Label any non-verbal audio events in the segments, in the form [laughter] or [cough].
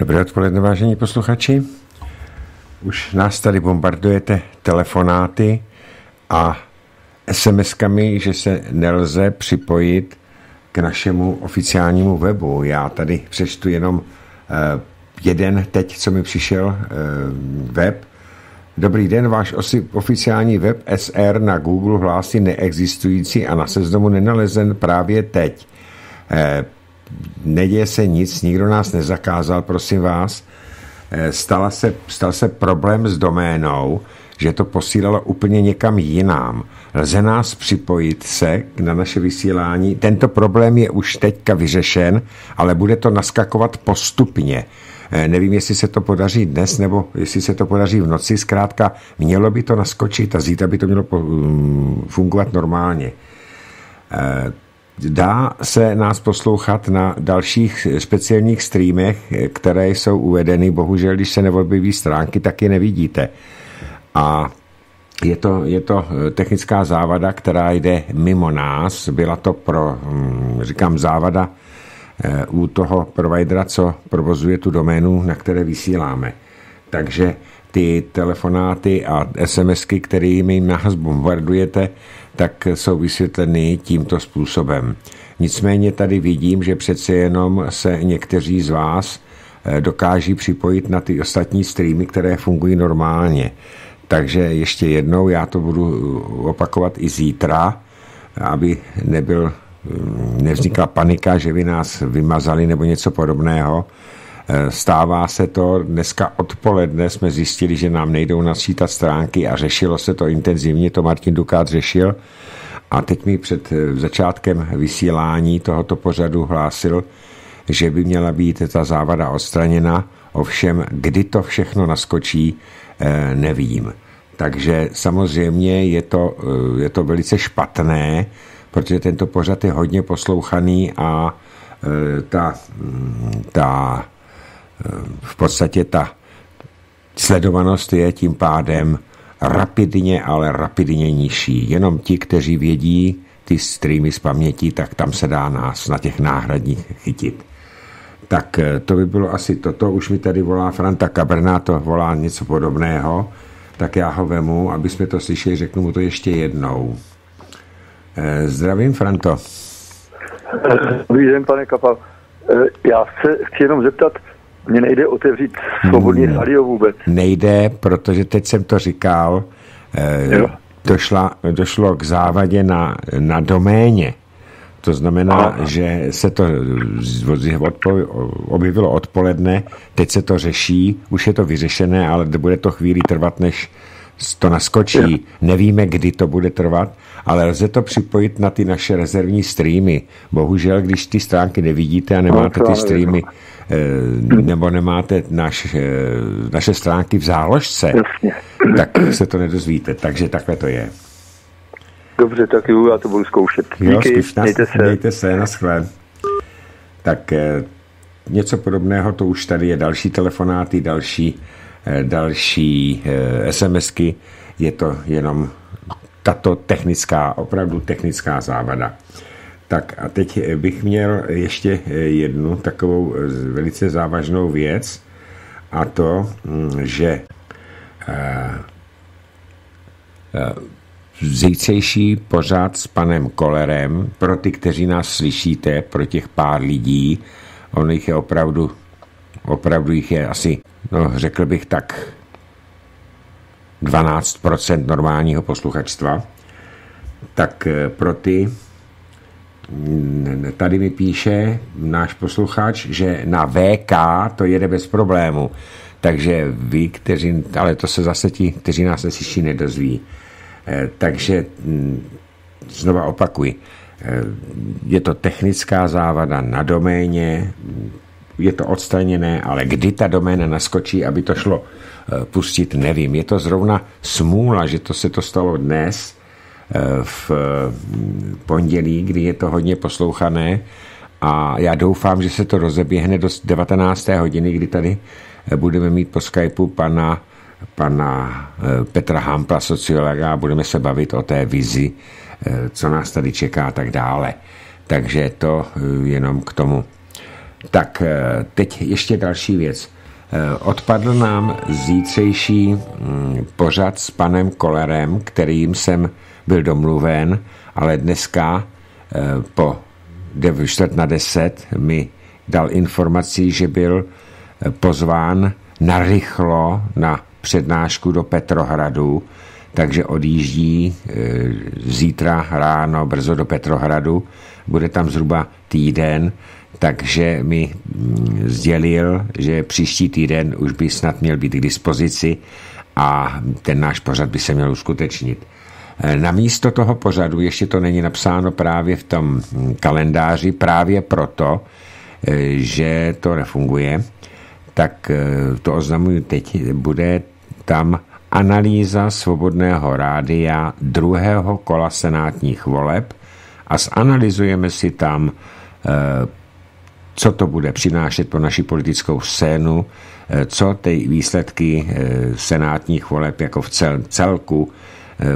Dobré odpoledne, vážení posluchači. Už nás tady bombardujete telefonáty a SMS-kami, že se nelze připojit k našemu oficiálnímu webu. Já tady přečtu jenom eh, jeden teď, co mi přišel eh, web. Dobrý den, váš oficiální web SR na Google hlásí neexistující a na seznamu nenalezen právě teď. Eh, neděje se nic, nikdo nás nezakázal, prosím vás. Stala se, stal se problém s doménou, že to posílalo úplně někam jinam. Lze nás připojit se na naše vysílání. Tento problém je už teďka vyřešen, ale bude to naskakovat postupně. Eh, nevím, jestli se to podaří dnes, nebo jestli se to podaří v noci. Zkrátka, mělo by to naskočit a zítra by to mělo mm, fungovat normálně. Dá se nás poslouchat na dalších speciálních streamech, které jsou uvedeny. Bohužel, když se neobjeví stránky, tak je nevidíte. A je to, je to eh, technická závada, která jde mimo nás. Byla to pro, hm, říkám, závada eh, u toho providera, co provozuje tu doménu, na které vysíláme. Takže ty telefonáty a SMSky, kterými nás bombardujete, tak jsou vysvětleny tímto způsobem. Nicméně tady vidím, že přece jenom se někteří z vás eh, dokáží připojit na ty ostatní streamy, které fungují normálně. Takže ještě jednou, já to budu opakovat i zítra, aby nebyl, nevznikla panika, že by nás vymazali nebo něco podobného. Stává se to, dneska odpoledne jsme zjistili, že nám nejdou nasčítat stránky a řešilo se to intenzivně, to Martin Dukát řešil. A teď mi před začátkem vysílání tohoto pořadu hlásil, že by měla být ta závada odstraněna, ovšem kdy to všechno naskočí, Eh, nevím. Takže samozřejmě je to, eh, je to velice špatné, protože tento pořad je hodně poslouchaný a eh, ta, mm, ta v podstatě ta sledovanost je tím pádem rapidně, ale rapidně nižší. Jenom ti, kteří vědí ty streamy z paměti, tak tam se dá nás na těch náhradních chytit. Tak eh, to by bylo asi toto. Už mi tady volá Franta Kabrna, to volá něco podobného. Tak já ho vemu, aby jsme to slyšeli, řeknu mu to ještě jednou. Eh, zdravím, Franto. Dobrý den, pane Kapal. Eh, já se chci jenom zeptat, mně nejde otevřít svobodně hmm, radio vůbec. Nejde, protože teď jsem to říkal, došla, došlo k závadě na, na doméně. To znamená, Aha. že se to objevilo odpoledne, teď se to řeší, už je to vyřešené, ale bude to chvíli trvat, než to naskočí. Nevíme, kdy to bude trvat, ale lze to připojit na ty naše rezervní streamy. Bohužel, když ty stránky nevidíte a nemáte ty streamy, eh, nebo nemáte naš, eh, naše stránky v záložce, tak se to nedozvíte. Takže takhle to je. Dobře, tak jo, já to budu zkoušet. Jo, Díky, zkuš, mějte se. Mějte se, naschle. Tak eh, něco podobného, to už tady je další telefonáty, další, další eh, SMSky. Je to jenom tato technická, opravdu technická závada. Tak a teď bych měl ještě jednu takovou velice závažnou věc a to, hm, že zítřejší pořád s panem Kolerem, pro ty, kteří nás slyšíte, pro těch pár lidí, on jich je opravdu, opravdu jich je asi, no řekl bych tak 12% normálního posluchačstva, tak eh, pro ty tady mi píše náš posluchač, že na VK to jede bez problému. Takže vy, kteří, ale to se zase ti, kteří nás neslyší, nedozví. Eh, takže hm, znova opakuji, eh, je to technická závada na doméně, je to odstraněné, ale kdy ta doména naskočí, aby to šlo eh, pustit, nevím. Je to zrovna smůla, že to se to stalo dnes, v pondělí, kdy je to hodně poslouchané a já doufám, že se to rozeběhne do 19. hodiny, kdy tady budeme mít po Skypeu pana pana eh, Petra Hampla, sociologa, a budeme se bavit o té vizi, eh, co nás tady čeká a tak dále. Takže to eh, jenom k tomu. Tak teď ještě další věc. Odpadl nám zítřejší mm, pořad s panem Kolerem, kterým jsem byl domluven, ale dneska po 9 na 10 mi dal informaci, že byl pozván narychlo na přednášku do Petrohradu, takže odjíždí zítra ráno brzo do Petrohradu, bude tam zhruba týden, takže mi mm, sdělil, že příští týden už by snad měl být k dispozici a ten náš pořad by se měl uskutečnit. E, na místo toho pořadu, ještě to není napsáno právě v tom mm, kalendáři, právě proto, e, že to nefunguje, tak to oznamuju teď, bude tam analýza Svobodného rádia druhého kola senátních voleb a zanalizujeme si tam, co to bude přinášet pro naši politickou scénu, eh, co ty výsledky eh, senátních voleb jako v cel, celku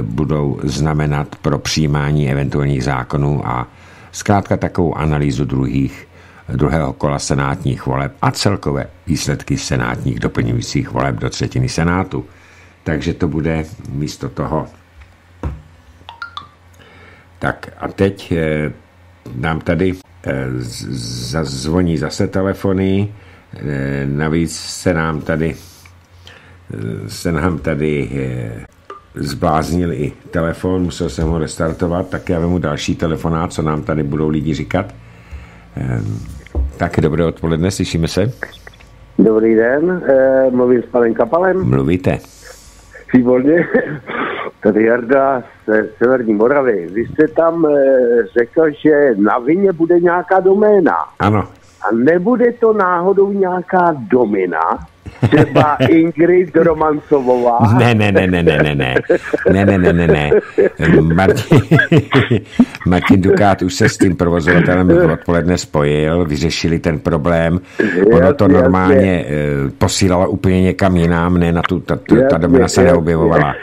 budou znamenat pro přijímání eventuálních zákonů a zkrátka takovou analýzu druhých, druhého kola senátních voleb a celkové výsledky senátních doplňujících voleb do třetiny senátu takže to bude místo toho. Tak a teď eh, nám tady eh, zazvoní zase telefony, eh, navíc se nám tady se nám tady zbláznil i telefon, musel jsem ho restartovat, tak já vemu další telefonát, co nám tady budou lidi říkat. Tak dobré odpoledne, slyšíme se? Dobrý den, mluvím s panem Kapalem. Mluvíte. Výborně. Tady Jarda z Severní Moravy. Vy jste tam e, řekl, že na vině bude nějaká doména. Ano. A nebude to náhodou nějaká domina, třeba Ingrid Romancovová. Ne, ne, ne, ne, ne, ne, ne, ne, ne, ne, ne, ne. Martin, [laughs] Martin Dukát už se s tím provozovatelem odpoledne spojil, vyřešili ten problém. Ono to normálně eh, posílalo úplně někam jinam, ne na tu, ta, ta domina se neobjevovala.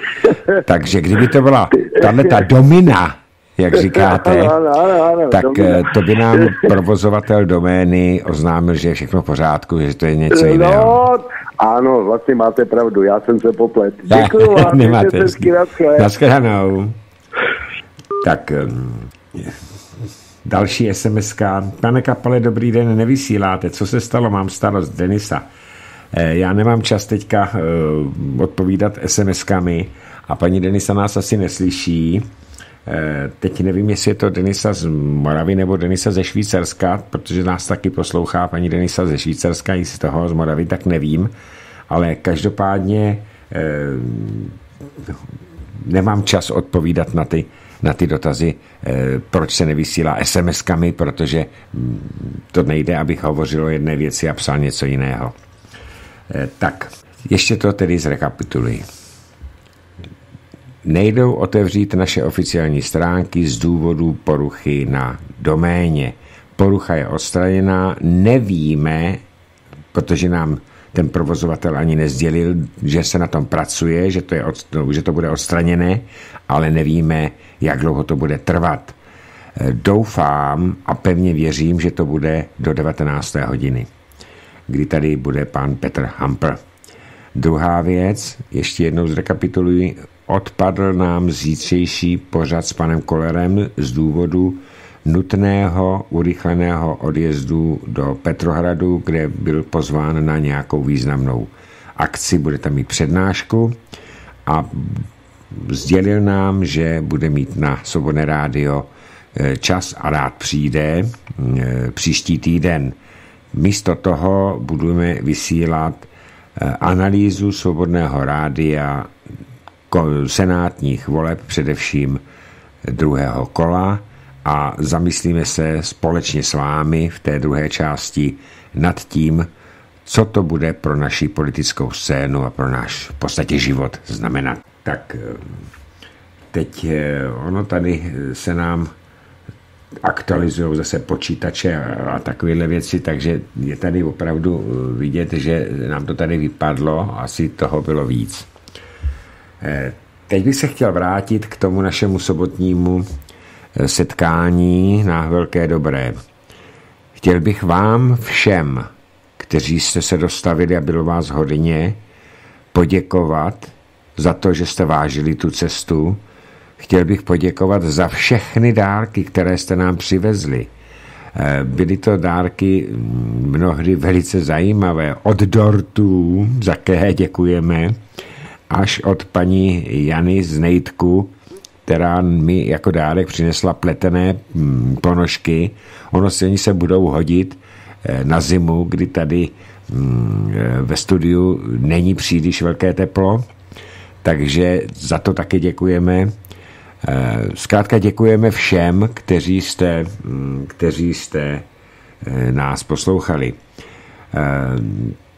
Takže kdyby to byla tahle ta domina, jak říkáte, [laughs] ano, ano, ano, tak domina. Eh, to by nám provozovatel domény oznámil, že je všechno v pořádku, že to je něco no, jiného. No, ano, vlastně máte pravdu, já jsem se poplet. Děkuji [laughs] vám, Nemáte Naschledanou. Tak další SMS. -ka. Pane Kapale, dobrý den, nevysíláte. Co se stalo? Mám starost Denisa. Eh, já nemám čas teďka eh, odpovídat SMS-kami a paní Denisa nás asi neslyší. Eh, teď nevím, jestli je to Denisa z Moravy nebo Denisa ze Švýcarska, protože nás taky poslouchá paní Denisa ze Švýcarska i z toho z Moravy, tak nevím. Ale každopádně nemám čas odpovídat na ty na ty dotazy, eh, proč se nevysílá SMS-kami, protože mm, to nejde, abych hovořil o jedné věci a psal něco jiného. Eh, tak, ještě to tedy zrekapituluji. Nejdou otevřít naše oficiální stránky z důvodu poruchy na doméně. Porucha je odstraněná, nevíme, protože nám ten provozovatel ani nezdělil, že se na tom pracuje, že to, je od, že to bude odstraněné, ale nevíme, jak dlouho to bude trvat. Doufám a pevně věřím, že to bude do 19. hodiny, kdy tady bude pan Petr Hamper. Druhá věc, ještě jednou zrekapituluji, odpadl nám zítřejší pořad s panem Kolerem z důvodu nutného urychleného odjezdu do Petrohradu, kde byl pozván na nějakou významnou akci, bude tam mít přednášku a sdělil nám, že bude mít na Svobodné rádio eh, čas a rád přijde eh, příští týden. Místo toho budeme vysílat eh, analýzu Svobodného rádia senátních voleb, především druhého kola a zamyslíme se společně s vámi v té druhé části nad tím, co to bude pro naši politickou scénu a pro náš v podstatě život znamenat. Tak eh, teď eh, ono tady se nám aktualizují zase počítače a, takovéhle věci, takže je tady opravdu eh, vidět, že nám to tady vypadlo, asi toho bylo víc. Teď bych se chtěl vrátit k tomu našemu sobotnímu setkání na Velké Dobré. chtěl bych vám všem, kteří jste se dostavili a bylo vás hodně, poděkovat za to, že jste vážili tu cestu. Chtěl bych poděkovat za všechny dárky, které jste nám přivezli. Eh, byly to dárky mnohdy velice zajímavé. Od dortů, za které děkujeme, až od paní Jany z Nejtku, která mi jako dárek přinesla pletené mm, ponožky. Ono se oni se budou hodit eh, na zimu, kdy tady mm, eh, ve studiu není příliš velké teplo, takže za to taky děkujeme. Eh, zkrátka děkujeme všem, kteří jste, mm, kteří jste nás poslouchali.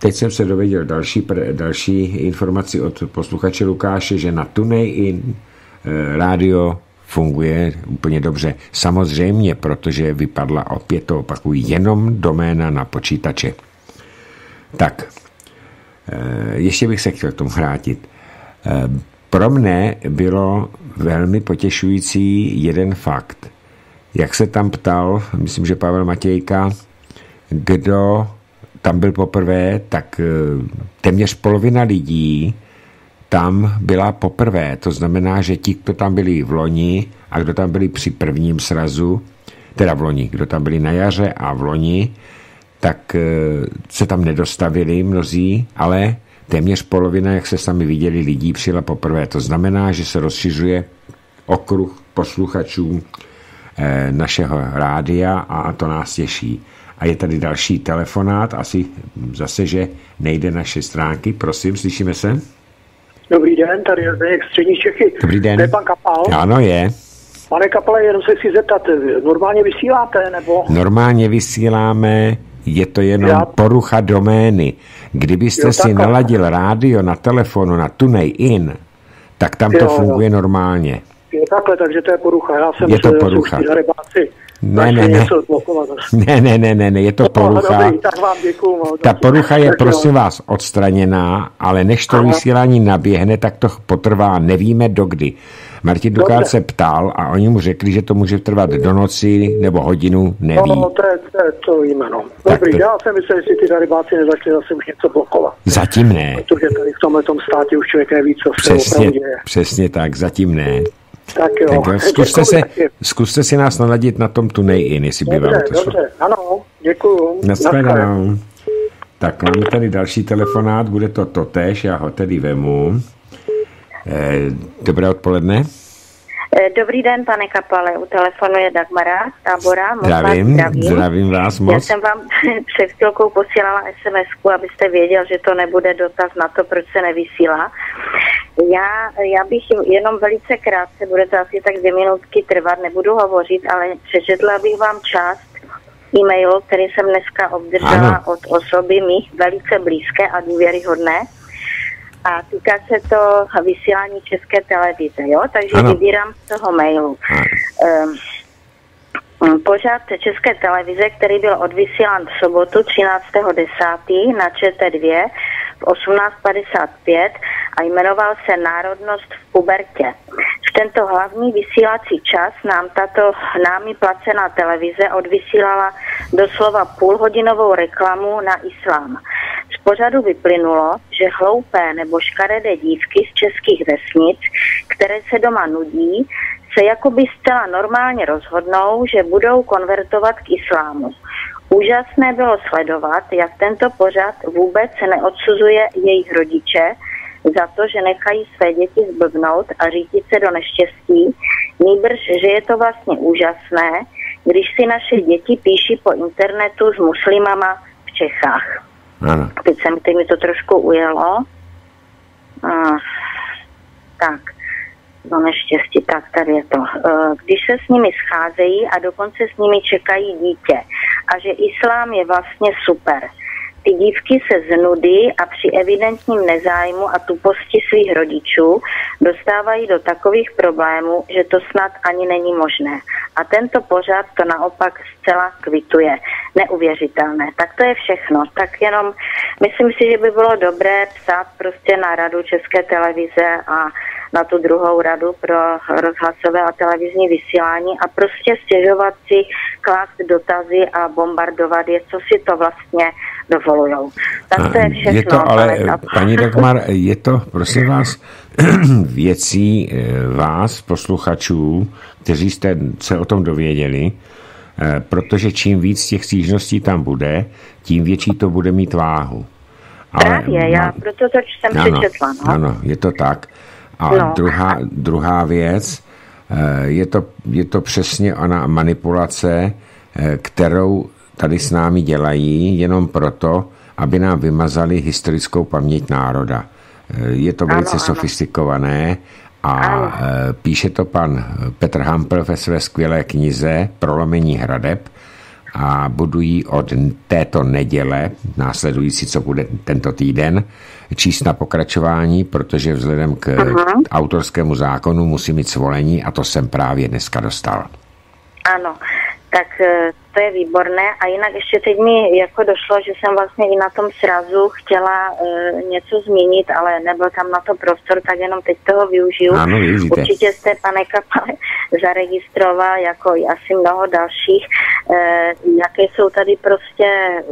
Teď jsem se dověděl další, další informaci od posluchače Lukáše, že na TuneIn Eh, rádio funguje úplně dobře. Samozřejmě, protože vypadla opět to opakují jenom doména na počítače. Tak, eh, ještě bych se chtěl k tomu vrátit. Eh, pro mne bylo velmi potěšující jeden fakt. Jak se tam ptal, myslím, že Pavel Matějka, kdo tam byl poprvé, tak téměř polovina lidí tam byla poprvé. To znamená, že ti, kdo tam byli v loni a kdo tam byli při prvním srazu, teda v loni, kdo tam byli na jaře a v loni, tak eh, se tam nedostavili mnozí, ale téměř polovina, jak se sami viděli, lidí přijela poprvé. To znamená, že se rozšiřuje okruh posluchačů eh, našeho rádia a to nás těší. A je tady další telefonát, asi zase, že nejde naše stránky. Prosím, slyšíme se? Dobrý den, tady je Zdeněk Střední Čechy. Dobrý den. To je pan Kapal. Ano, je. Pane Kapale, jenom se chci zeptat, normálně vysíláte, nebo? Normálně vysíláme, je to jenom Já... porucha domény. Kdybyste jo, si takhle. naladil rádio na telefonu na TuneIn, tak tam jo, to funguje jo. normálně. Je takhle, takže to je porucha. Já jsem je to porucha. Rybáci. Ne, ne, ne. [laughs] ne, ne, ne, ne, ne, je to no, porucha. Tak vám děkuju, Ta porucha je prosím vás odstraněná, ale než to vysílání naběhne, tak to potrvá, nevíme dokdy. Martin Dukát se ptal a oni mu řekli, že to může trvat do noci nebo hodinu, neví. No, no to je to, je to jméno. Dobrý, to... já jsem myslel, že ty rybáci nezačali zase už něco blokovat. Zatím ne. Protože tady v tomhle státě už člověk neví, co se přesně, přesně tak, zatím ne. Tak jo. Tak jo. [laughs] Zkuste, se, zkuste si nás naladit na tom TuneIn, jestli by vám to šlo. Dobře, ano, děkuju. Naschledanou. Tak máme tady další telefonát, bude to totéž, já ho tedy vemu. Eh, dobré odpoledne. Eh, dobrý den, pane Kapale, u telefonu je Dagmara z tábora. Moc zdravím, zdravím, zdravím vás moc. Já jsem vám [laughs] před chvilkou posílala sms abyste věděl, že to nebude dotaz na to, proč se nevysílá. Já, já bych jenom velice krátce, bude to asi tak dvě minutky trvat, nebudu hovořit, ale přečetla bych vám část e-mailu, který jsem dneska obdržela ano. od osoby mi velice blízké a důvěryhodné a týká se to vysílání České televize, jo? Takže ano. vybírám z toho mailu. Um, pořád České televize, který byl odvysílán v sobotu 13.10. na ČT2 v 18.55 a jmenoval se Národnost v pubertě. V tento hlavní vysílací čas nám tato námi placená televize odvysílala doslova půlhodinovou reklamu na islám. Z pořadu vyplynulo, že hloupé nebo škaredé dívky z českých vesnic, které se doma nudí, se jakoby zcela normálně rozhodnou, že budou konvertovat k islámu. Úžasné bylo sledovat, jak tento pořad vůbec neodsuzuje jejich rodiče za to, že nechají své děti zblbnout a řídit se do neštěstí, nýbrž, že je to vlastně úžasné, když si naše děti píší po internetu s muslimama v Čechách. Ano. Teď se mi, teď mi to trošku ujelo. Uh, tak, do neštěstí, tak tady je to. Uh, když se s nimi scházejí a dokonce s nimi čekají dítě a že islám je vlastně super ty dívky se z nudy a při evidentním nezájmu a tuposti svých rodičů dostávají do takových problémů, že to snad ani není možné. A tento pořad to naopak zcela kvituje. Neuvěřitelné. Tak to je všechno. Tak jenom myslím si, že by bylo dobré psát prostě na radu České televize a na tu druhou radu pro rozhlasové a televizní vysílání a prostě stěžovat si, klást dotazy a bombardovat je, co si to vlastně dovolujou. Tak to je všechno. Je to ale, paní [laughs] Dagmar, je to, prosím vás, [clears throat] věcí eh, vás, posluchačů, kteří jste se o tom dověděli, eh, protože čím víc těch stížností tam bude, tím větší to bude mít váhu. Ale, Právě, já proto to jsem ano, přečetla. No? Ano, je to tak. A no. druhá, druhá věc, eh, je to, je to přesně ona manipulace, kterou tady s námi dělají jenom proto, aby nám vymazali historickou paměť národa. Je to velice ano, sofistikované a ano. Píše to pan Petr Hampel ve své skvělé knize Prolomení hradeb a budují od této neděle, následující, co bude tento týden, číst na pokračování, protože vzhledem k Aha. autorskému zákonu musí mít svolení a to jsem právě dneska dostal. Ano, tak e, to je výborné. A jinak ještě teď mi jako došlo, že jsem vlastně i na tom srazu chtěla uh, něco změnit, ale nebyl tam na to prostor, tak jenom teď toho využiju. Ano, Určitě jste, pane Kapale, [laughs] zaregistroval, jako i asi mnoho dalších, uh, jaké jsou tady prostě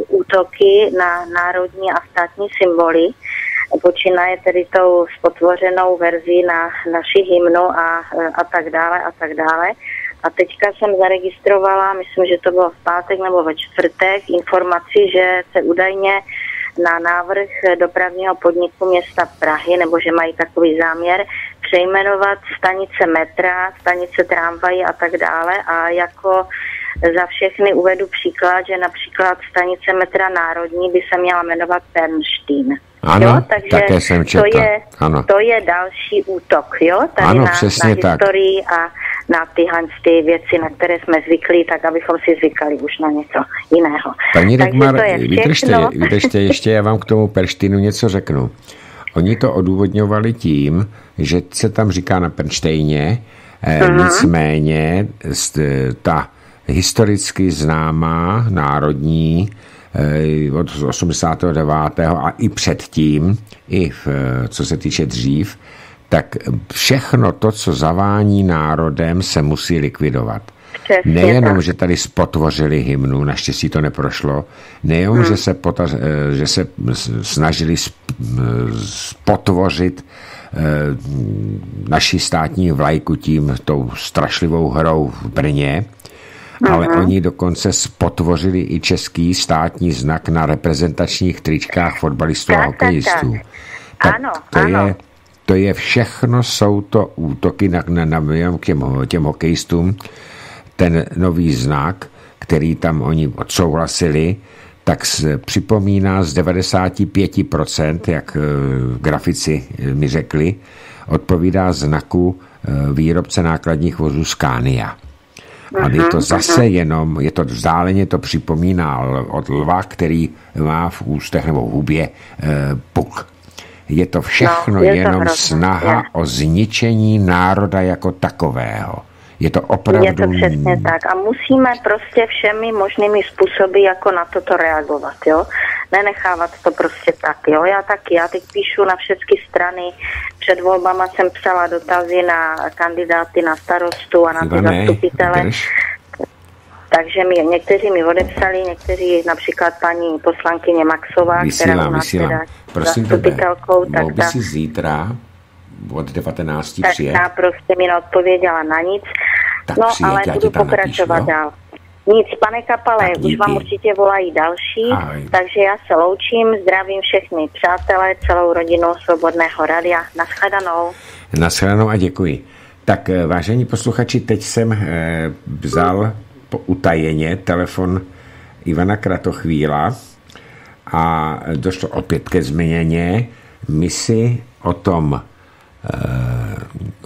útoky na národní a státní symboly počínaje tedy tou spotvořenou verzí na naši hymnu a, a tak dále a tak dále. A teďka jsem zaregistrovala, myslím, že to bylo v pátek nebo ve čtvrtek, informaci, že se údajně na návrh dopravního podniku města Prahy, nebo že mají takový záměr, přejmenovat stanice metra, stanice tramvají a tak dále. A jako za všechny uvedu příklad, že například stanice metra Národní by se měla jmenovat Pernštín. Ano, jo? Takže také jsem četla. To je, ano. to je další útok, jo? Tady ano, na, přesně na tak. historii a na tyhle ty věci, na které jsme zvyklí, tak abychom si zvykali už na něco jiného. Paní Dagmar, vydržte, vydržte, ještě já vám k tomu Perštinu něco řeknu. Oni to odůvodňovali tím, že se tam říká na Perštejně, eh, uh-huh. nicméně ta historicky známá národní od 89. a i předtím, i v, co se týče dřív, tak všechno to, co zavání národem, se musí likvidovat. Přesně Nejenom, tak. že tady spotvořili hymnu, naštěstí to neprošlo, nejenom, hmm. že, se pota, eh, že se snažili spotvořit eh, naši státní vlajku tím, tou strašlivou hrou v Brně, ale uh-huh. oni dokonce spotvořili i český státní znak na reprezentačních tričkách fotbalistů a hokejistů. Tak, tak. Ano, to ano. je to je všechno, jsou to útoky na, na, na těm, těm hokejistům. Ten nový znak, který tam oni odsouhlasili, tak připomíná z 95%, jak e, grafici e, mi řekli, odpovídá znaku e, výrobce nákladních vozů Scania. A je to zase jenom, je to vzdáleně to připomíná od lva, který má v ústech nebo v hubě e, puk. Je to všechno no, je jenom to snaha je. o zničení národa jako takového. Je to opravdu... Je to přesně tak. A musíme prostě všemi možnými způsoby jako na toto reagovat, jo? Nenechávat to prostě tak, jo? Já taky, já teď píšu na všechny strany. Před volbama jsem psala dotazy na kandidáty na starostu a na ty zastupitele. Drž. Takže mi, někteří mi odepsali, někteří například paní poslankyně Maxová, vysílám, která u nás vysílám. teda Prosím zastupitelkou. Tebe, tak ta, si zítra od 19 tak přijet? ta prostě mi neodpověděla na nic. Tak no, přijet, ale budu pokračovat napíšu, dál. Nic, pane Kapale, tak už vám určitě volají další, Ahoj. takže já se loučím, zdravím všechny přátelé, celou rodinu Svobodného radia. Naschledanou. Naschledanou a děkuji. Tak eh, vážení posluchači, teď jsem eh, vzal utajeně telefon Ivana Kratochvíla a došlo opět ke změně. My si o tom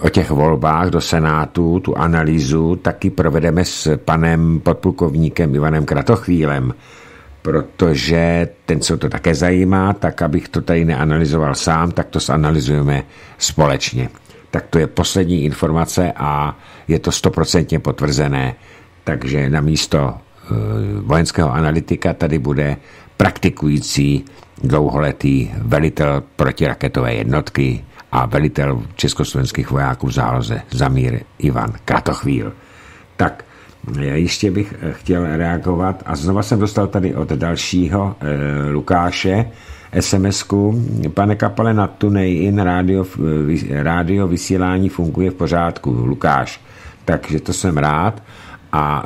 o těch volbách do Senátu, tu analýzu, taky provedeme s panem podplukovníkem Ivanem Kratochvílem, protože ten se to také zajímá, tak abych to tady neanalyzoval sám, tak to zanalizujeme společně. Tak to je poslední informace a je to stoprocentně potvrzené. Takže na místo eh, vojenského analytika tady bude praktikující dlouholetý velitel protiraketové jednotky a velitel československých vojáků v záloze Zamír Ivan Kratochvíl. Tak, ještě bych chtěl reagovat a znova jsem dostal tady od dalšího e, Lukáše sms Pane Kapale, na TuneIn rádio, rádio vysílání funguje v pořádku. Lukáš, takže to jsem rád a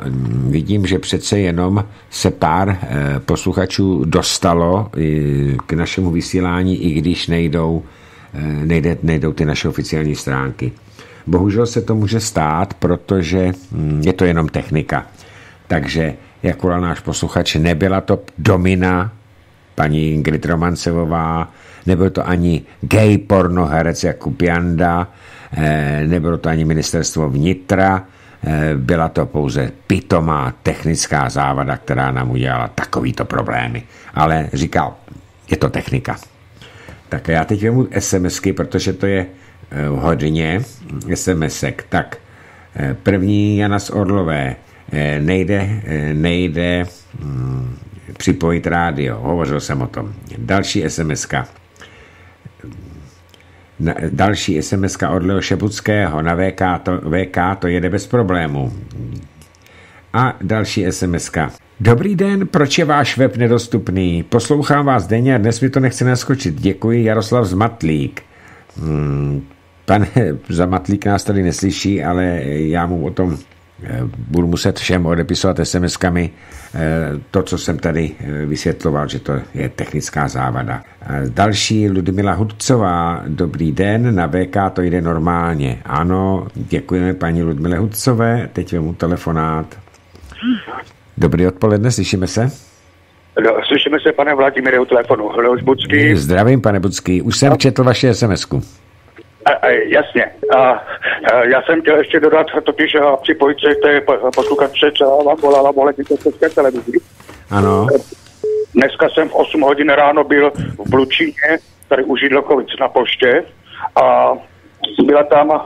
vidím, že přece jenom se pár eh, posluchačů dostalo k našemu vysílání, i když nejdou, eh, nejde, nejdou ty naše oficiální stránky. Bohužel se to může stát, protože hm, je to jenom technika. Takže, jak volal náš posluchač, nebyla to domina paní Ingrid Romancevová, nebyl to ani gay pornoherec Jakub Janda, eh, nebylo to ani ministerstvo vnitra, Eh, byla to pouze pitomá technická závada, která nám udělala takovýto problémy. Ale říkal, je to technika. Tak já teď vemu SMSky, protože to je eh, hodně SMSek. Tak eh, první Jana z Orlové. Nejde, nejde hm, připojit rádio. Hovořil jsem o tom. Další SMSka další SMS od Leo Šebuckého na VK to, VK to jede bez problému. A další SMS. Dobrý den, proč je váš web nedostupný? Poslouchám vás denně a dnes mi to nechce naskočit. Děkuji, Jaroslav Zmatlík. Hmm, pan [laughs] Zamatlík nás tady neslyší, ale já mu o tom Eh, budu muset všem odepisovat SMS-kami eh, to, co jsem tady eh, vysvětloval, že to je technická závada. Další Ludmila Hudcová, dobrý den, na VK to jde normálně. Ano, děkujeme paní Ludmile Hudcové, teď vemu telefonát. Dobrý odpoledne, slyšíme se? No, slyšíme se, pane Vladimíre, u telefonu. Leoš Bucký. Zdravím, pane Bucký. Už jsem četl vaše SMS-ku. A, a, jasně. A, a já jsem chtěl ještě dodat totiž a připojit se k té posluchačce, co vám volala ohledně české televizi. Ano. Dneska jsem v 8 hodin ráno byl v Blučíně, tady u Židlokovic na poště a byla tam,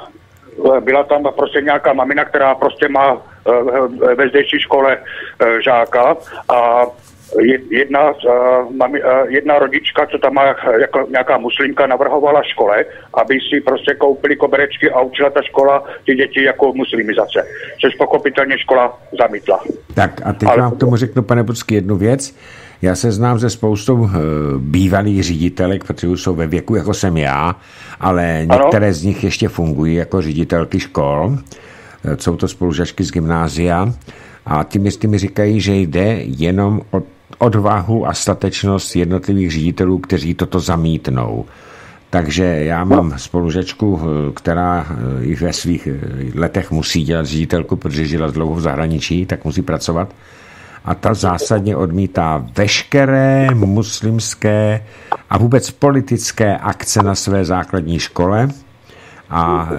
byla tam prostě nějaká mamina, která prostě má ve zdejší škole eh, žáka a jedna, mami, jedna rodička, co tam má jako nějaká muslimka, navrhovala škole, aby si prostě koupili koberečky a učila ta škola ty děti jako muslimizace. Což pochopitelně škola zamítla. Tak a teď Ale... vám k tomu řeknu, pane Budsky, jednu věc. Já se znám se spoustou bývalých ředitelek, protože jsou ve věku, jako jsem já, ale některé ano? z nich ještě fungují jako ředitelky škol. Eh, jsou to spolužačky z gymnázia a ty mi, mi říkají, že jde jenom o odvahu a statečnost jednotlivých ředitelů, kteří toto zamítnou. Takže já mám spolužečku, která i ve svých letech musí dělat ředitelku, protože žila dlouho v zahraničí, tak musí pracovat. A ta zásadně odmítá veškeré muslimské a vůbec politické akce na své základní škole a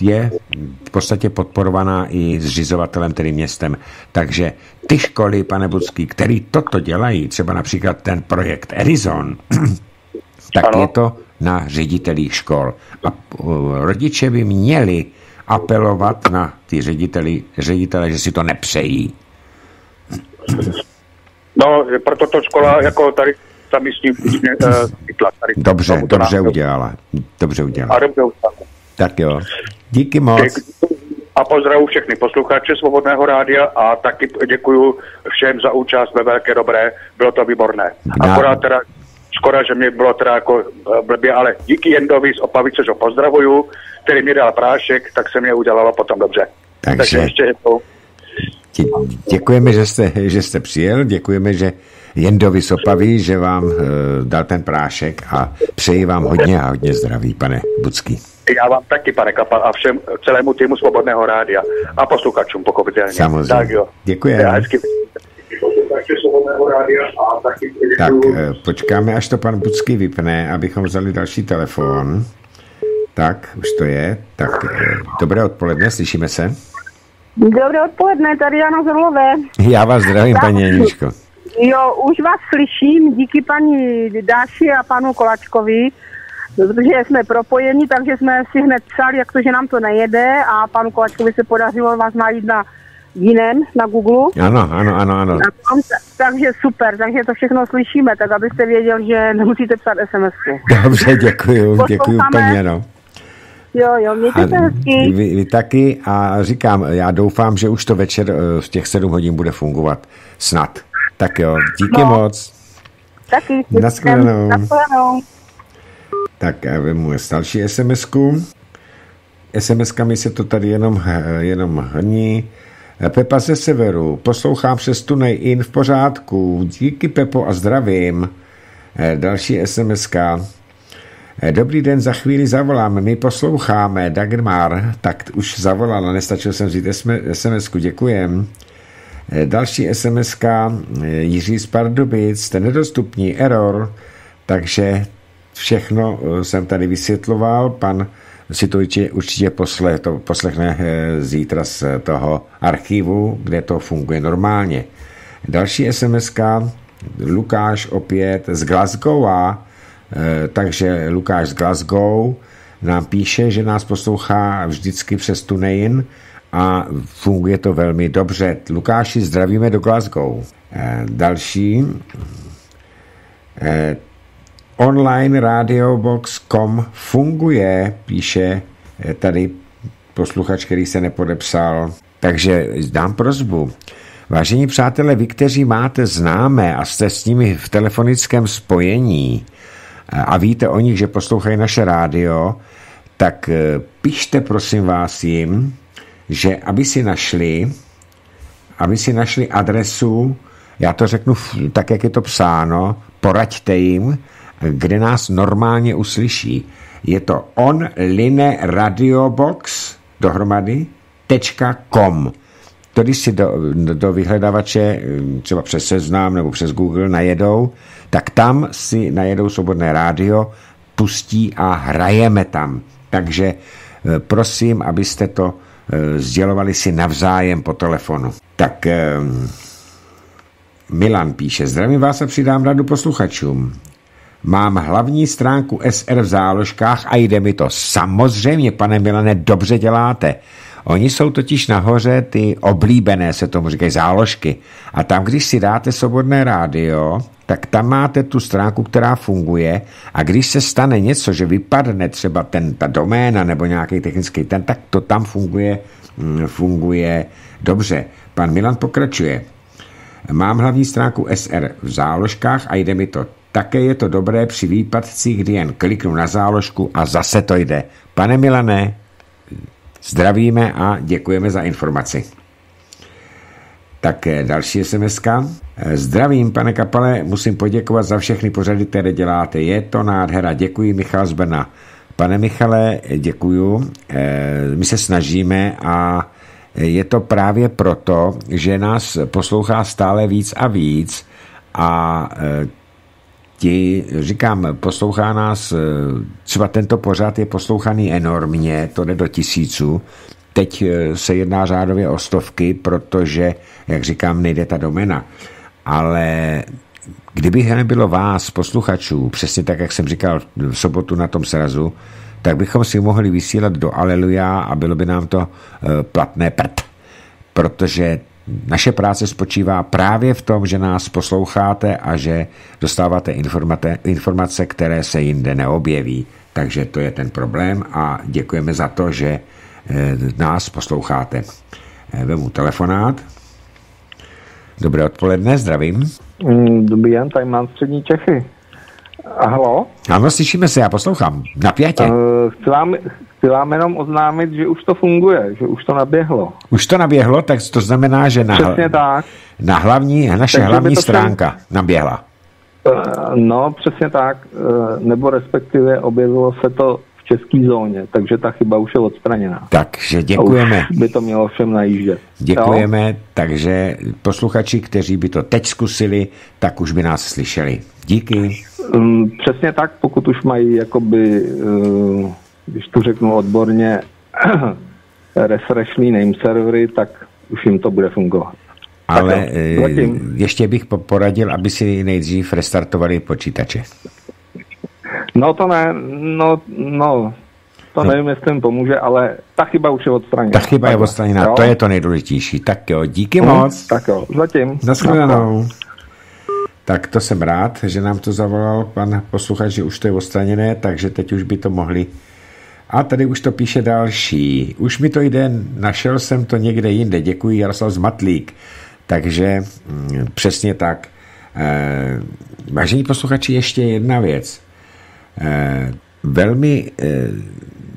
je v podstatě podporovaná i zřizovatelem, tedy městem. Takže ty školy, pane Budský, který toto dělají, třeba například ten projekt Erizon, [clears throat] tak ano. je to na ředitelích škol. A uh, rodiče by měli apelovat na ty řediteli, ředitele, že si to nepřejí. [clears throat] No, proto to škola jako tady ta místní uh, tady Dobře, dobře udělala. Dobře udělala. A dobře udělala. Tak jo. Díky moc. A pozdravu všechny posluchače Svobodného rádia a taky děkuji všem za účast ve Velké dobré. Bylo to výborné. Akorát teda škoda, že mě bylo teda jako eh, blbě, ale díky Jendovi z Opavice, že ho pozdravuju, který mi dal prášek, tak se mě udělalo potom dobře. Takže, Takže ještě jednou. Děkujeme, že jste, že jste přijel, děkujeme, že Jendovi Sopaví, že vám uh, dal ten prášek a přeji vám hodně a hodně zdraví, pane Bucký. Já vám taky, pane Kapal, a všem celému týmu Svobodného rádia a posluchačům pochopitelně. Samozřejmě. Tak jo. Děkujeme. Hezky. Tak eh, počkáme, až to pan Bucký vypne, abychom vzali další telefon. Tak, už to je. Tak, eh, dobré odpoledne, slyšíme se. Dobré odpoledne, tady Jana Zrlové. Já vás zdravím, paní Janičko. Jo, už vás slyším, díky paní Dáši a panu Kolačkovi, protože jsme propojeni, takže jsme si hned psali, jak to, že nám to nejede a panu Kolačkovi se podařilo vás najít na jiném na Google. Ano, ano, ano, ano. A tam, takže super, takže to všechno slyšíme, tak abyste věděl, že nemusíte psát SMS-ky. Dobře, děkuju, děkuju Posloucháme. plně, no. Jo, jo, mějte se hezky. vy, vy taky a říkám, já doufám, že už to večer eh, v těch 7 hodin bude fungovat. Snad. Tak jo, díky No. moc. Taky. Naschledanou. Naschledanou. Tak já vemu další SMS-ku. SMS-kami se to tady jenom, jenom hrní. Pepa ze severu, poslouchám přes Tunej in v pořádku. Díky Pepo a zdravím. Eh, Další SMS-ka. Eh, Dobrý den, za chvíli zavolám. My posloucháme. Dagmar, tak už zavolala, nestačil jsem vzít SMS-ku, děkujem. Eh, Další SMS-ka. eh, Jiří z Pardubic, jste nedostupní, error. Takže všechno eh, jsem tady vysvětloval. Pan si to určitě, určitě posle, to poslechne eh, zítra z toho archivu, kde to funguje normálně. Další sms Lukáš opět z Glasgowa, eh, takže Lukáš z Glasgow nám píše, že nás poslouchá vždycky přes TuneIn a funguje to velmi dobře. Lukáši, zdravíme do Glasgow. Další. Online radiobox.com funguje, píše eh, tady posluchač, který se nepodepsal. Takže dám prozbu. Vážení přátelé, vy, kteří máte známé a jste s nimi v telefonickém spojení eh, a víte o nich, že poslouchají naše rádio, tak eh, pište prosím vás jim, že aby si našli aby si našli adresu, já to řeknu tak, jak je to psáno, poraďte jim, kde nás normálně uslyší. Je to online radiobox dohromady .com. To, když si do, do vyhledavače třeba přes Seznam nebo přes Google najedou, tak tam si najedou svobodné rádio, pustí a hrajeme tam. Takže eh, prosím, abyste to eh, sdělovali si navzájem po telefonu. Tak eh, Milan píše, zdravím vás a přidám radu posluchačům. Mám hlavní stránku SR v záložkách a jde mi to. Samozřejmě, pane Milane, dobře děláte. Oni jsou totiž nahoře ty oblíbené, se tomu říkají záložky. A tam, když si dáte svobodné rádio, tak tam máte tu stránku, která funguje a když se stane něco, že vypadne třeba ten, ta doména nebo nějaký technický ten, tak to tam funguje, mm, funguje dobře. Pan Milan pokračuje. Mám hlavní stránku SR v záložkách a jde mi to. Také je to dobré při výpadcích, kdy jen kliknu na záložku a zase to jde. Pane Milané, zdravíme a děkujeme za informaci. Tak další sms -ka. Zdravím, pane Kapale, musím poděkovat za všechny pořady, které děláte. Je to nádhera. Děkuji, Michal z Brna. Pane Michale, děkuju. Eh, My se snažíme a je to právě proto, že nás poslouchá stále víc a víc a eh, ti, říkám, poslouchá nás, eh, třeba tento pořad je poslouchaný enormně, to jde do tisíců, teď eh, se jedná řádově o stovky, protože, jak říkám, nejde ta domena, ale kdyby nebylo vás, posluchačů, přesně tak, jak jsem říkal v sobotu na tom srazu, tak bychom si mohli vysílat do Aleluja a bylo by nám to eh, platné prd. Protože naše práce spočívá právě v tom, že nás posloucháte a že dostáváte informace, které se jinde neobjeví. Takže to je ten problém a děkujeme za to, že eh, nás posloucháte. Eh, Vemu telefonát. Dobré odpoledne, zdravím. Mm, Dobrý den, tady mám střední Čechy. Halo? Ano, slyšíme se, já poslouchám. Napětě. Uh, chci, vám, chci vám jenom oznámit, že už to funguje, že už to naběhlo. Už to naběhlo, tak to znamená, že na, Přesně tak. na hlavní, naše Takže by hlavní stránka naběhla. Uh, no, přesně tak, uh, nebo respektive objevilo se to v české zóně, takže ta chyba už je odstraněná. Takže A děkujeme. už by to mělo všem najíždět. Děkujeme, takže posluchači, kteří by to teď zkusili, tak už by nás slyšeli. Díky. Um, přesně tak, pokud už mají, jakoby, uh, když to řeknu odborně, [clears throat] refreshný name servery, tak už jim to bude fungovat. Ale Tak jo, eh, zatím. ještě bych po- poradil, aby si nejdřív restartovali počítače. No to ne, no, no, To No. nevím, jestli jim pomůže, ale ta chyba už je odstraněna. Ta chyba je jo? to je to nejdůležitější. Tak jo, díky Hm, moc. Tak jo, zatím. Naschledanou. Tak to jsem rád, že nám to zavolal pan posluchač, že už to je odstraněné, takže teď už by to mohli. A tady už to píše další. Už mi to jde, našel jsem to někde jinde. Děkuji, Jaroslav Zmatlík. Takže mm, přesně tak. E, vážení posluchači, ještě jedna věc. E, velmi e,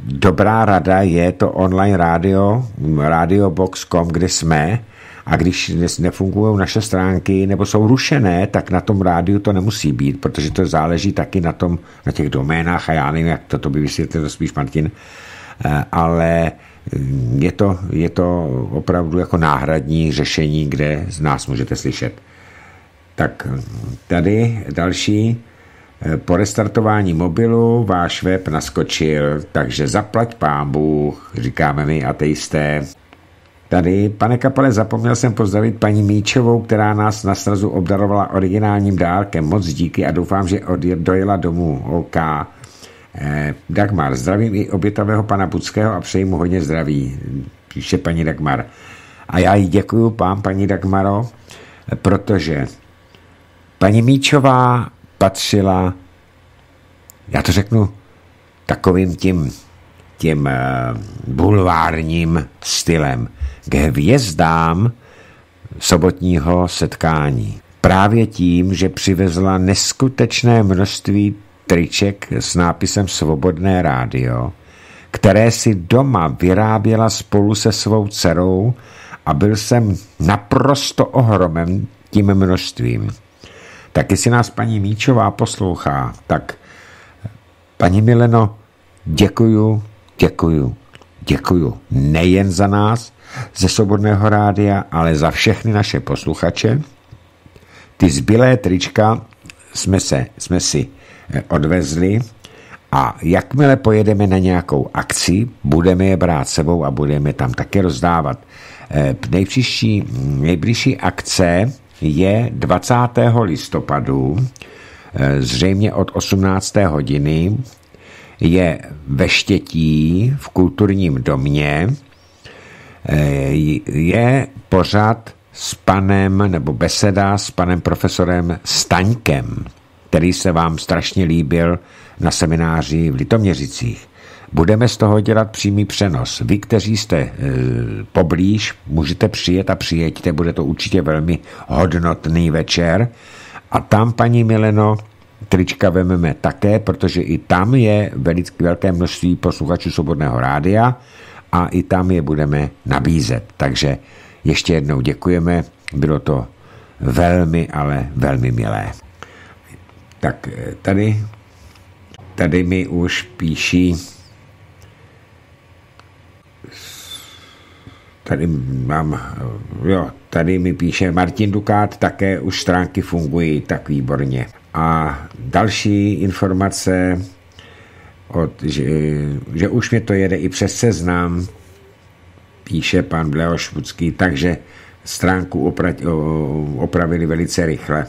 dobrá rada je to online rádio, radiobox.com, kde jsme, a když nefungují naše stránky nebo jsou rušené, tak na tom rádiu to nemusí být, protože to záleží taky na tom, na těch doménách a já nevím, jak to, to by vysvětlil spíš Martin, Eh, ale je to, je to opravdu jako náhradní řešení, kde z nás můžete slyšet. Tak tady další. Eh, Po restartování mobilu váš web naskočil, takže zaplať pán Bůh, říkáme my ateisté. Tady, pane Kapale, zapomněl jsem pozdravit paní Míčovou, která nás na srazu obdarovala originálním dárkem. Moc díky a doufám, že dojela domů. OK. Eh, Dagmar, zdravím i obětavého pana Budského a přeji mu hodně zdraví, píše paní Dagmar. A já jí děkuju, pán paní Dagmaro, protože paní Míčová patřila, já to řeknu, takovým tím, tím eh, bulvárním stylem k hvězdám sobotního setkání. Právě tím, že přivezla neskutečné množství triček s nápisem Svobodné rádio, které si doma vyráběla spolu se svou dcerou a byl jsem naprosto ohromen tím množstvím. Tak jestli nás paní Míčová poslouchá, tak paní Mileno, děkuju, děkuju, děkuju nejen za nás ze Svobodného rádia, ale za všechny naše posluchače. Ty zbylé trička jsme, se, jsme si eh, odvezli a jakmile pojedeme na nějakou akci, budeme je brát sebou a budeme tam také rozdávat. Eh, Nejpříští, nejbližší akce je 20. listopadu, eh, zřejmě od 18. hodiny, je ve Štětí v kulturním domě, Eh, je pořád s panem, nebo beseda s panem profesorem Staňkem, který se vám strašně líbil na semináři v Litoměřicích. Budeme z toho dělat přímý přenos. Vy, kteří jste e, poblíž, můžete přijet a přijeďte, bude to určitě velmi hodnotný večer. A tam, paní Mileno, trička vememe také, protože i tam je velice velké množství posluchačů Svobodného rádia a i tam je budeme nabízet. Takže ještě jednou děkujeme, bylo to velmi, ale velmi milé. Tak eh, tady, tady mi už píší Tady mám, jo, tady mi píše Martin Dukát, také už stránky fungují tak výborně. A další informace, od, že, že už mě to jede i přes seznam, píše pan Bleoš Vudský, takže stránku opra, opravili velice rychle.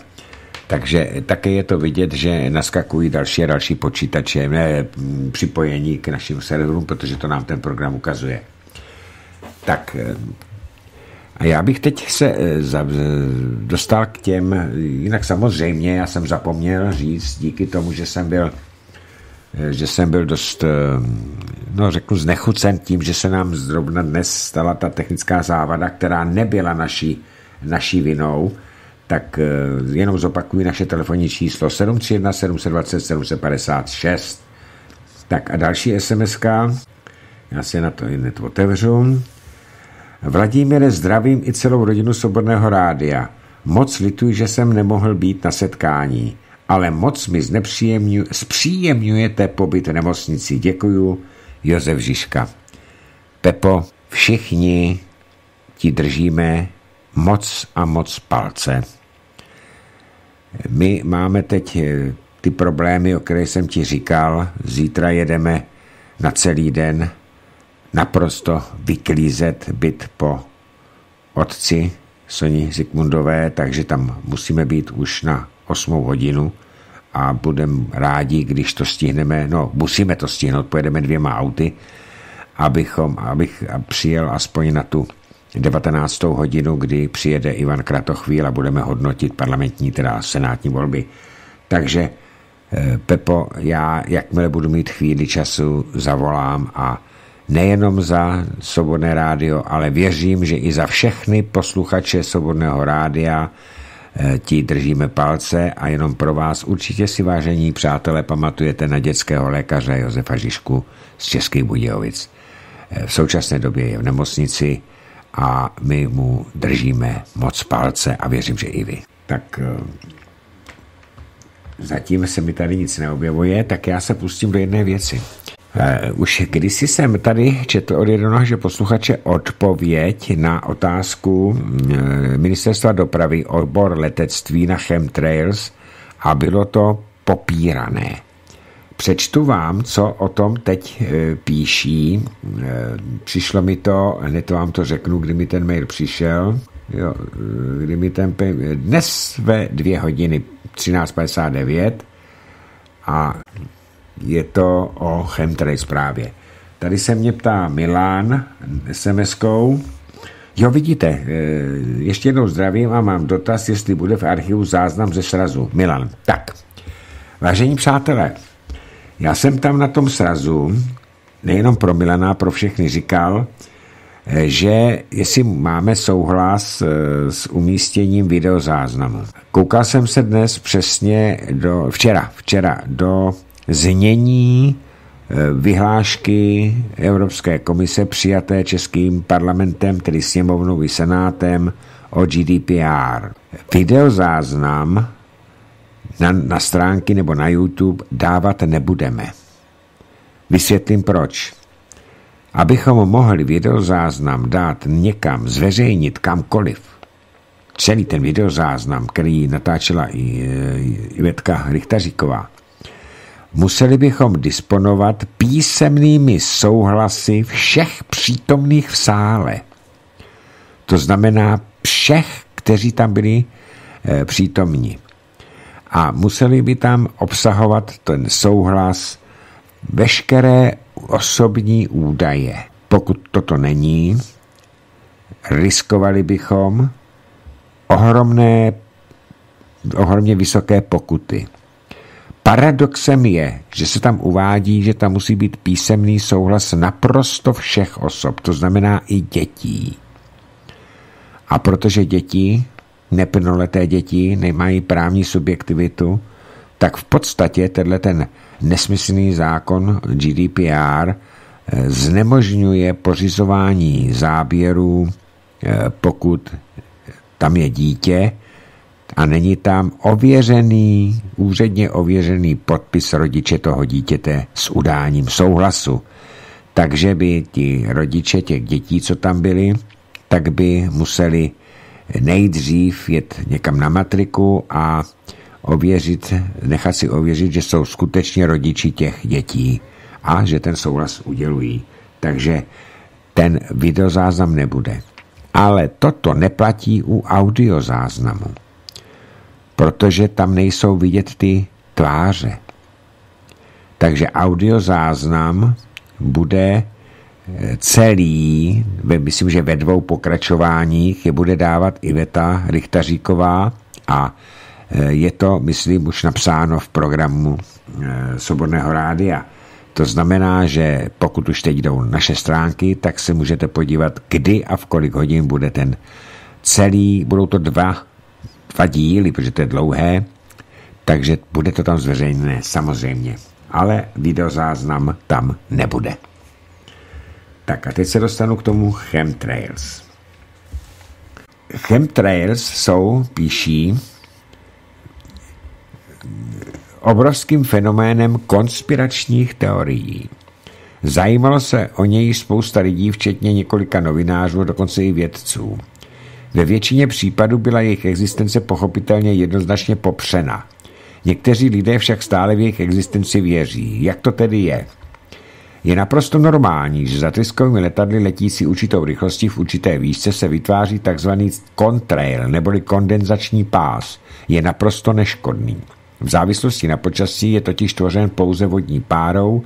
Takže také je to vidět, že naskakují další a další počítače, ne, připojení k našim serverům, protože to nám ten program ukazuje. Tak a já bych teď se dostal k těm, jinak samozřejmě, já jsem zapomněl říct, díky tomu, že jsem byl že jsem byl dost, no řeknu, znechucen tím, že se nám zrovna dnes stala ta technická závada, která nebyla naší, naší vinou, tak jenom zopakuji naše telefonní číslo 731 720 756. Tak a další sms já si na to hned otevřu. Vladimíre, zdravím i celou rodinu Svobodného rádia. Moc lituji, že jsem nemohl být na setkání, ale moc mi zpříjemňujete pobyt v nemocnici. Děkuju, Josef Žižka. Pepo, všichni ti držíme moc a moc palce. My máme teď ty problémy, o které jsem ti říkal. Zítra jedeme na celý den naprosto vyklízet byt po otci Soni Zikmundové, takže tam musíme být už na 8 hodinu a budeme rádi, když to stihneme, no musíme to stihnout, pojedeme dvěma auty, abychom, abych přijel aspoň na tu 19. hodinu, kdy přijede Ivan Kratochvíl a budeme hodnotit parlamentní, teda senátní volby. Takže eh, Pepo, já jakmile budu mít chvíli času, zavolám a nejenom za Svobodné rádio, ale věřím, že i za všechny posluchače Svobodného rádia eh, ti držíme palce a jenom pro vás určitě si vážení přátelé pamatujete na dětského lékaře Josefa Žižku z Českých Budějovic. Eh, v současné době je v nemocnici a my mu držíme moc palce a věřím, že i vy. Tak eh, zatím se mi tady nic neobjevuje, tak já se pustím do jedné věci. Uh, už kdysi jsem tady četl od jednoho, že posluchače odpověď na otázku uh, ministerstva dopravy odbor letectví na chemtrails a bylo to popírané. Přečtu vám, co o tom teď uh, píší. Přišlo mi to, hned vám to řeknu, kdy mi ten mail přišel. Jo, kdy mi ten dnes ve dvě hodiny 13.59 a je to o chemtrails právě. Tady se mě ptá Milan SMS-kou. Jo, vidíte, eh, ještě jednou zdravím a mám dotaz, jestli bude v archivu záznam ze srazu. Milan, tak. Vážení přátelé, já jsem tam na tom srazu, nejenom pro Milana, pro všechny říkal, eh, že jestli máme souhlas eh, s umístěním videozáznamu. Koukal jsem se dnes přesně do, včera, včera do znění eh, vyhlášky Evropské komise přijaté Českým parlamentem, tedy sněmovnou i senátem o GDPR. Videozáznam na, na stránky nebo na YouTube dávat nebudeme. Vysvětlím proč. Abychom mohli videozáznam dát někam, zveřejnit kamkoliv, celý ten videozáznam, který natáčela i eh, Ivetka Richtaříková, museli bychom disponovat písemnými souhlasy všech přítomných v sále. To znamená všech, kteří tam byli e, přítomní. A museli by tam obsahovat ten souhlas veškeré osobní údaje. Pokud toto není, riskovali bychom ohromné, ohromně vysoké pokuty. Paradoxem je, že se tam uvádí, že tam musí být písemný souhlas naprosto všech osob, to znamená i dětí. A protože děti, neplnoleté děti, nemají právní subjektivitu, tak v podstatě tenhle ten nesmyslný zákon GDPR eh, znemožňuje pořizování záběrů, eh, pokud tam je dítě, a není tam ověřený, úředně ověřený podpis rodiče toho dítěte s udáním souhlasu. Takže by ti rodiče těch dětí, co tam byli, tak by museli nejdřív jet někam na matriku a ověřit, nechat si ověřit, že jsou skutečně rodiči těch dětí a že ten souhlas udělují. Takže ten videozáznam nebude. Ale toto neplatí u audiozáznamu protože tam nejsou vidět ty tváře. Takže audiozáznam bude eh, celý, myslím, že ve dvou pokračováních je bude dávat Iveta Richtaříková a eh, je to, myslím, už napsáno v programu eh, Soborného rádia. To znamená, že pokud už teď jdou naše stránky, tak se můžete podívat, kdy a v kolik hodin bude ten celý, budou to dva dva díly, protože to je dlouhé, takže bude to tam zveřejněné samozřejmě, ale videozáznam tam nebude. Tak a teď se dostanu k tomu chemtrails. Chemtrails jsou, píší, obrovským fenoménem konspiračních teorií. Zajímalo se o něj spousta lidí, včetně několika novinářů, dokonce i vědců. Ve většině případů byla jejich existence pochopitelně jednoznačně popřena. Někteří lidé však stále v jejich existenci věří. Jak to tedy je? Je naprosto normální, že za tryskovými letadly letící určitou rychlostí v určité výšce se vytváří tzv. contrail neboli kondenzační pás. Je naprosto neškodný. V závislosti na počasí je totiž tvořen pouze vodní párou,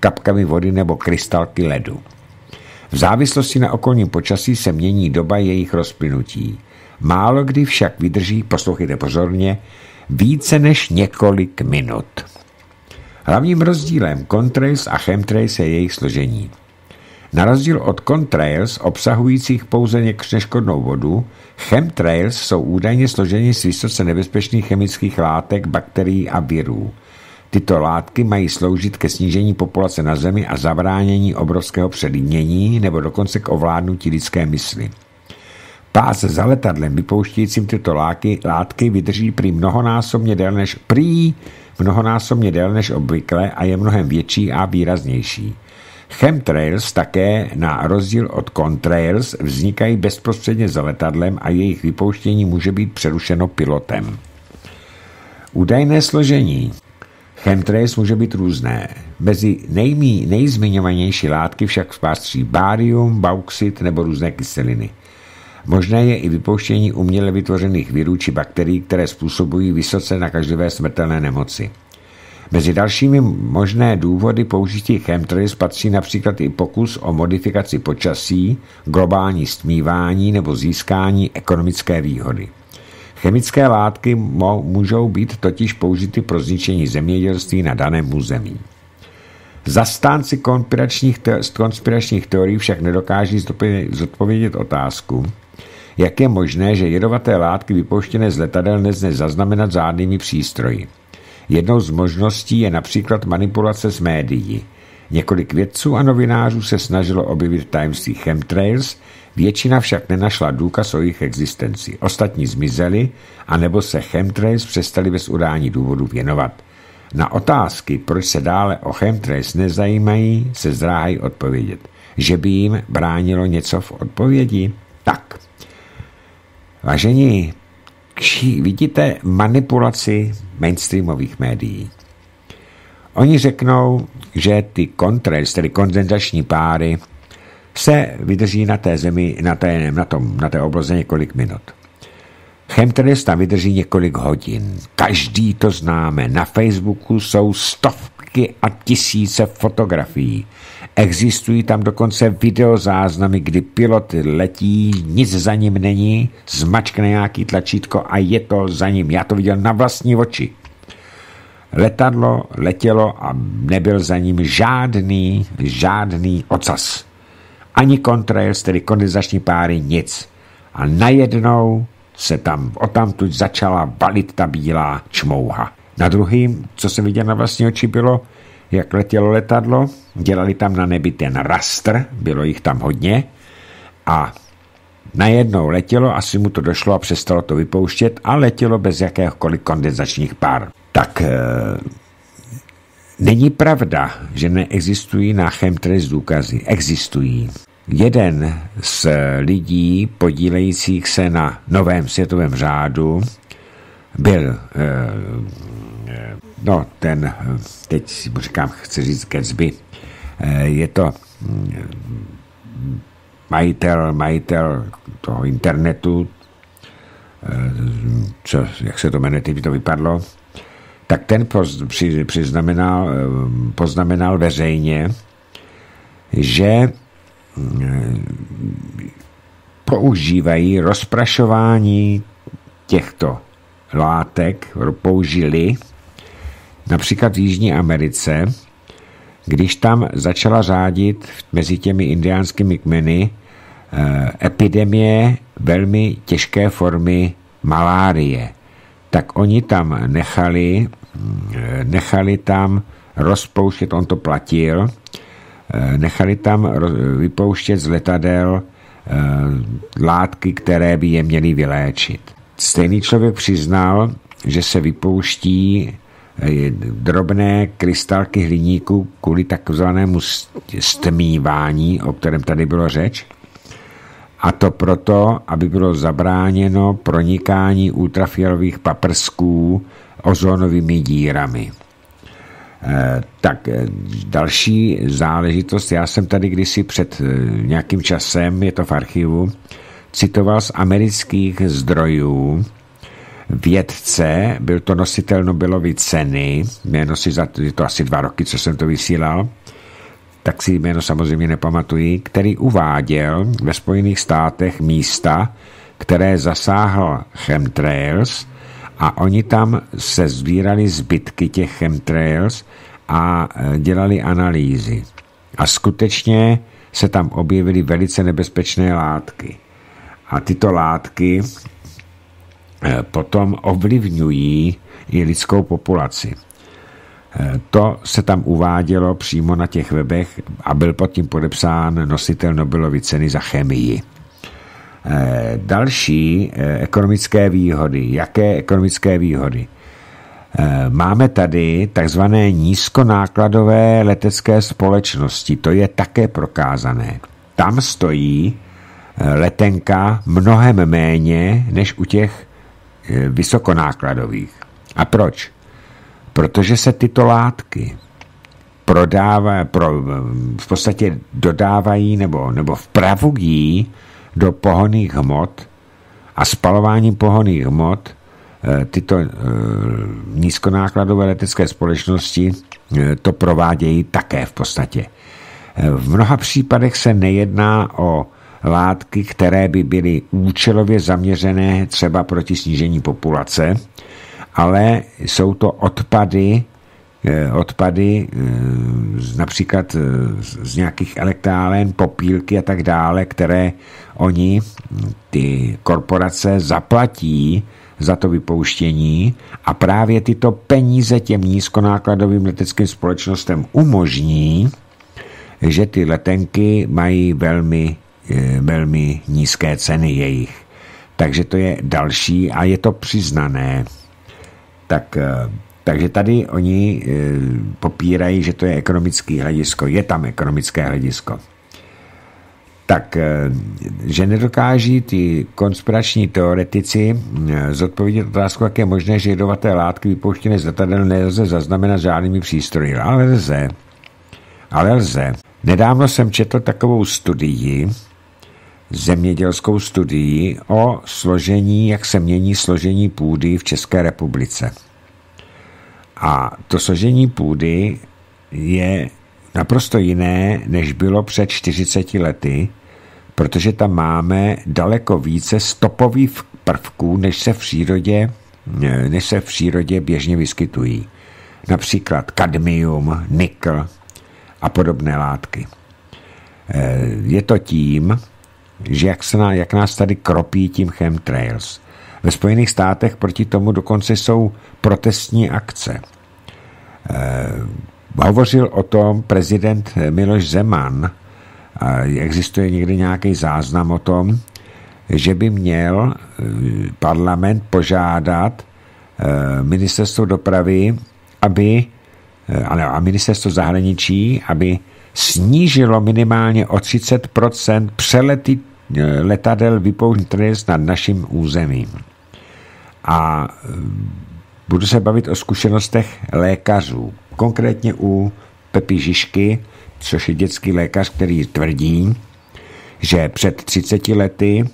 kapkami vody nebo krystalky ledu. V závislosti na okolním počasí se mění doba jejich rozplynutí. Málo kdy však vydrží, poslouchejte pozorně, více než několik minut. Hlavním rozdílem contrails a chemtrails je jejich složení. Na rozdíl od contrails obsahujících pouze neškodnou vodu, chemtrails jsou údajně složeni z vysoce nebezpečných chemických látek, bakterií a virů. Tyto látky mají sloužit ke snížení populace na Zemi a zabránění obrovského předlínění nebo dokonce k ovládnutí lidské mysli. Pás za letadlem vypouštějícím tyto látky, látky vydrží prý mnohonásobně déle než prý mnohonásobně déle než obvykle a je mnohem větší a výraznější. Chemtrails také na rozdíl od contrails vznikají bezprostředně za letadlem a jejich vypouštění může být přerušeno pilotem. Údajné složení Chemtrails může být různé. Mezi nejmí, nejzmiňovanější látky však patří bárium, bauxit nebo různé kyseliny. Možné je i vypouštění uměle vytvořených virů či bakterií, které způsobují vysoce nakažlivé smrtelné nemoci. Mezi dalšími možné důvody použití chemtrails patří například i pokus o modifikaci počasí, globální stmívání nebo získání ekonomické výhody. Chemické látky můžou být totiž použity pro zničení zemědělství na daném území. Zastánci konspiračních, te- konspiračních teorií však nedokáží zodpovědět otázku, jak je možné, že jedovaté látky vypouštěné z letadel nezne zaznamenat žádnými přístroji. Jednou z možností je například manipulace s médií. Několik vědců a novinářů se snažilo objevit tajemství chemtrails, většina však nenašla důkaz o jejich existenci. Ostatní zmizeli, anebo se chemtrails přestali bez udání důvodu věnovat. Na otázky, proč se dále o chemtrails nezajímají, se zdráhají odpovědět. Že by jim bránilo něco v odpovědi? Tak. Vážení, vidíte manipulaci mainstreamových médií. Oni řeknou, že ty kontrails, tedy kondenzační páry, se vydrží na té zemi, na té, na tom, na té obloze několik minut. Chemtrails tam vydrží několik hodin. Každý to známe. Na Facebooku jsou stovky a tisíce fotografií. Existují tam dokonce videozáznamy, kdy pilot letí, nic za ním není, zmačkne nějaký tlačítko a je to za ním. Já to viděl na vlastní oči. Letadlo letělo a nebyl za ním žádný, žádný ocas. Ani kontrails, tedy kondenzační páry, nic. A najednou se tam otamtud začala valit ta bílá čmouha. Na druhým, co jsem viděl na vlastní oči, bylo, jak letělo letadlo, dělali tam na nebi ten rastr, bylo jich tam hodně a najednou letělo, asi mu to došlo a přestalo to vypouštět a letělo bez jakéhokoliv kondenzačních pár. Tak e, není pravda, že neexistují na chemtrails důkazy. Existují. Jeden z lidí podílejících se na novém světovém řádu byl e, no ten, teď si říkám, chci říct Gatsby, eh, je to mm, majitel, majitel toho internetu, eh, co, jak se to jmenuje, teď to vypadlo, tak ten poz, při, přiznamenal, eh, poznamenal veřejně, že používají rozprašování těchto látek, použili Například v Jižní Americe, když tam začala řádit mezi těmi indiánskými kmeny eh, epidemie velmi těžké formy malárie, tak oni tam nechali, eh, nechali tam rozpouštět, on to platil, eh, nechali tam vypouštět z letadel látky, které by je měly vyléčit. Stejný člověk přiznal, že se vypouští drobné krystalky hliníku kvůli takzvanému stmívání, o kterém tady bylo řeč. A to proto, aby bylo zabráněno pronikání ultrafialových paprsků ozónovými dírami. E, tak e, další záležitost, já jsem tady kdysi před e, nějakým časem, je to v archivu, citoval z amerických zdrojů vědce, byl to nositel Nobelovy ceny, jméno si za je to asi dva roky, co jsem to vysílal, tak si jméno samozřejmě nepamatuji, který uváděl ve Spojených státech místa, které zasáhl chemtrails a oni tam se sbírali zbytky těch chemtrails a e, dělali analýzy. A skutečně se tam objevily velice nebezpečné látky. A tyto látky e, potom ovlivňují i lidskou populaci. To se tam uvádělo přímo na těch webech a byl pod tím podepsán nositel Nobelovy ceny za chemii. Další ekonomické výhody. Jaké ekonomické výhody? Eh, máme tady takzvané nízkonákladové letecké společnosti. To je také prokázané. Tam stojí eh, letenka mnohem méně než u těch eh, vysokonákladových. A proč? Protože se tyto látky prodávají, pro, v podstatě dodávají nebo, nebo vpravují do pohoných hmot a spalováním pohoných hmot Eh, tyto eh, nízkonákladové letecké společnosti eh, to provádějí také v podstatě. V mnoha případech se nejedná o látky, které by byly účelově zaměřené třeba proti snížení populace, ale jsou to odpady, odpady například z nějakých elektráren, popílky a tak dále, které oni, ty korporace, zaplatí za to vypouštění a právě tyto peníze těm nízkonákladovým leteckým společnostem umožní, že ty letenky mají velmi, eh, velmi nízké ceny jejich. Takže to je další a je to přiznané. Tak, eh, takže tady oni eh, popírají, že to je ekonomické hledisko. Je tam ekonomické hledisko tak eh, že nedokáží ty konspirační teoretici zodpovědět otázku, jak je možné, že jedovaté látky vypouštěné z letadel nelze zaznamenat žádnými přístroji. Ale lze. Ale lze. Nedávno jsem četl takovou studii, zemědělskou studii o složení, jak se mění složení půdy v České republice. A to složení půdy je naprosto jiné, než bylo před 40 lety, protože tam máme daleko více stopových prvků, než se v přírodě, než se v přírodě běžně vyskytují. Například kadmium, nikl a podobné látky. Je to tím, jak, se ná, jak nás tady kropí tím chemtrails. Ve Spojených státech proti tomu dokonce jsou protestní akce. Eh, Hovořil o tom prezident Miloš Zeman, existuje někdy nějaký záznam o tom, že by měl eh, parlament požádat eh, ministerstvo dopravy, aby eh, a ministerstvo zahraničí, aby snížilo minimálně o 30% přelety letadel vypouštěných nad naším územím. A budu se bavit o zkušenostech lékařů konkrétně u Pepi Žižky, což je dětský lékař, který tvrdí, že před 30 lety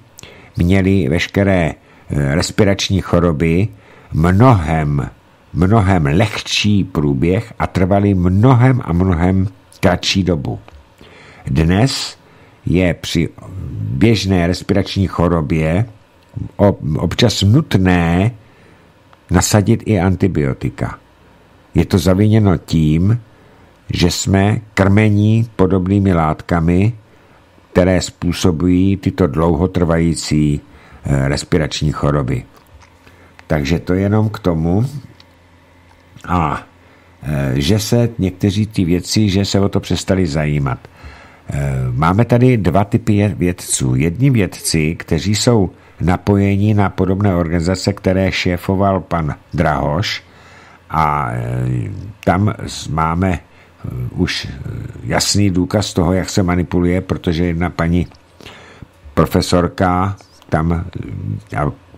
měli veškeré eh, respirační choroby mnohem, mnohem lehčí průběh a trvaly mnohem a mnohem kratší dobu. Dnes je při běžné respirační chorobě občas nutné nasadit i antibiotika. Je to zaviněno tím, že jsme krmení podobnými látkami, které způsobují tyto dlouhotrvající eh, respirační choroby. Takže to jenom k tomu. A že se někteří ty věci, že se o to přestali zajímat. Eh, máme tady dva typy vědců. Jedni vědci, kteří jsou napojeni na podobné organizace, které šéfoval pan Drahoš, a e, tam máme už jasný důkaz toho, jak se manipuluje, protože jedna paní profesorka tam,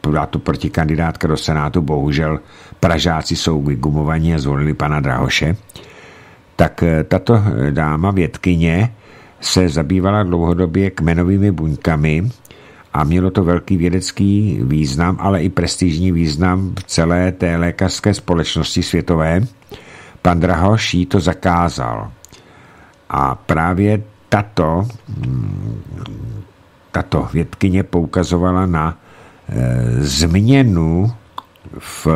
byla to protikandidátka do Senátu, bohužel Pražáci jsou vygumovaní a zvolili pana Drahoše, tak e, tato dáma vědkyně se zabývala dlouhodobě kmenovými buňkami a mělo to velký vědecký význam, ale i prestižní význam v celé té lékařské společnosti světové. Pan Drahoš jí to zakázal. A právě tato, mm, tato vědkyně poukazovala na e, změnu v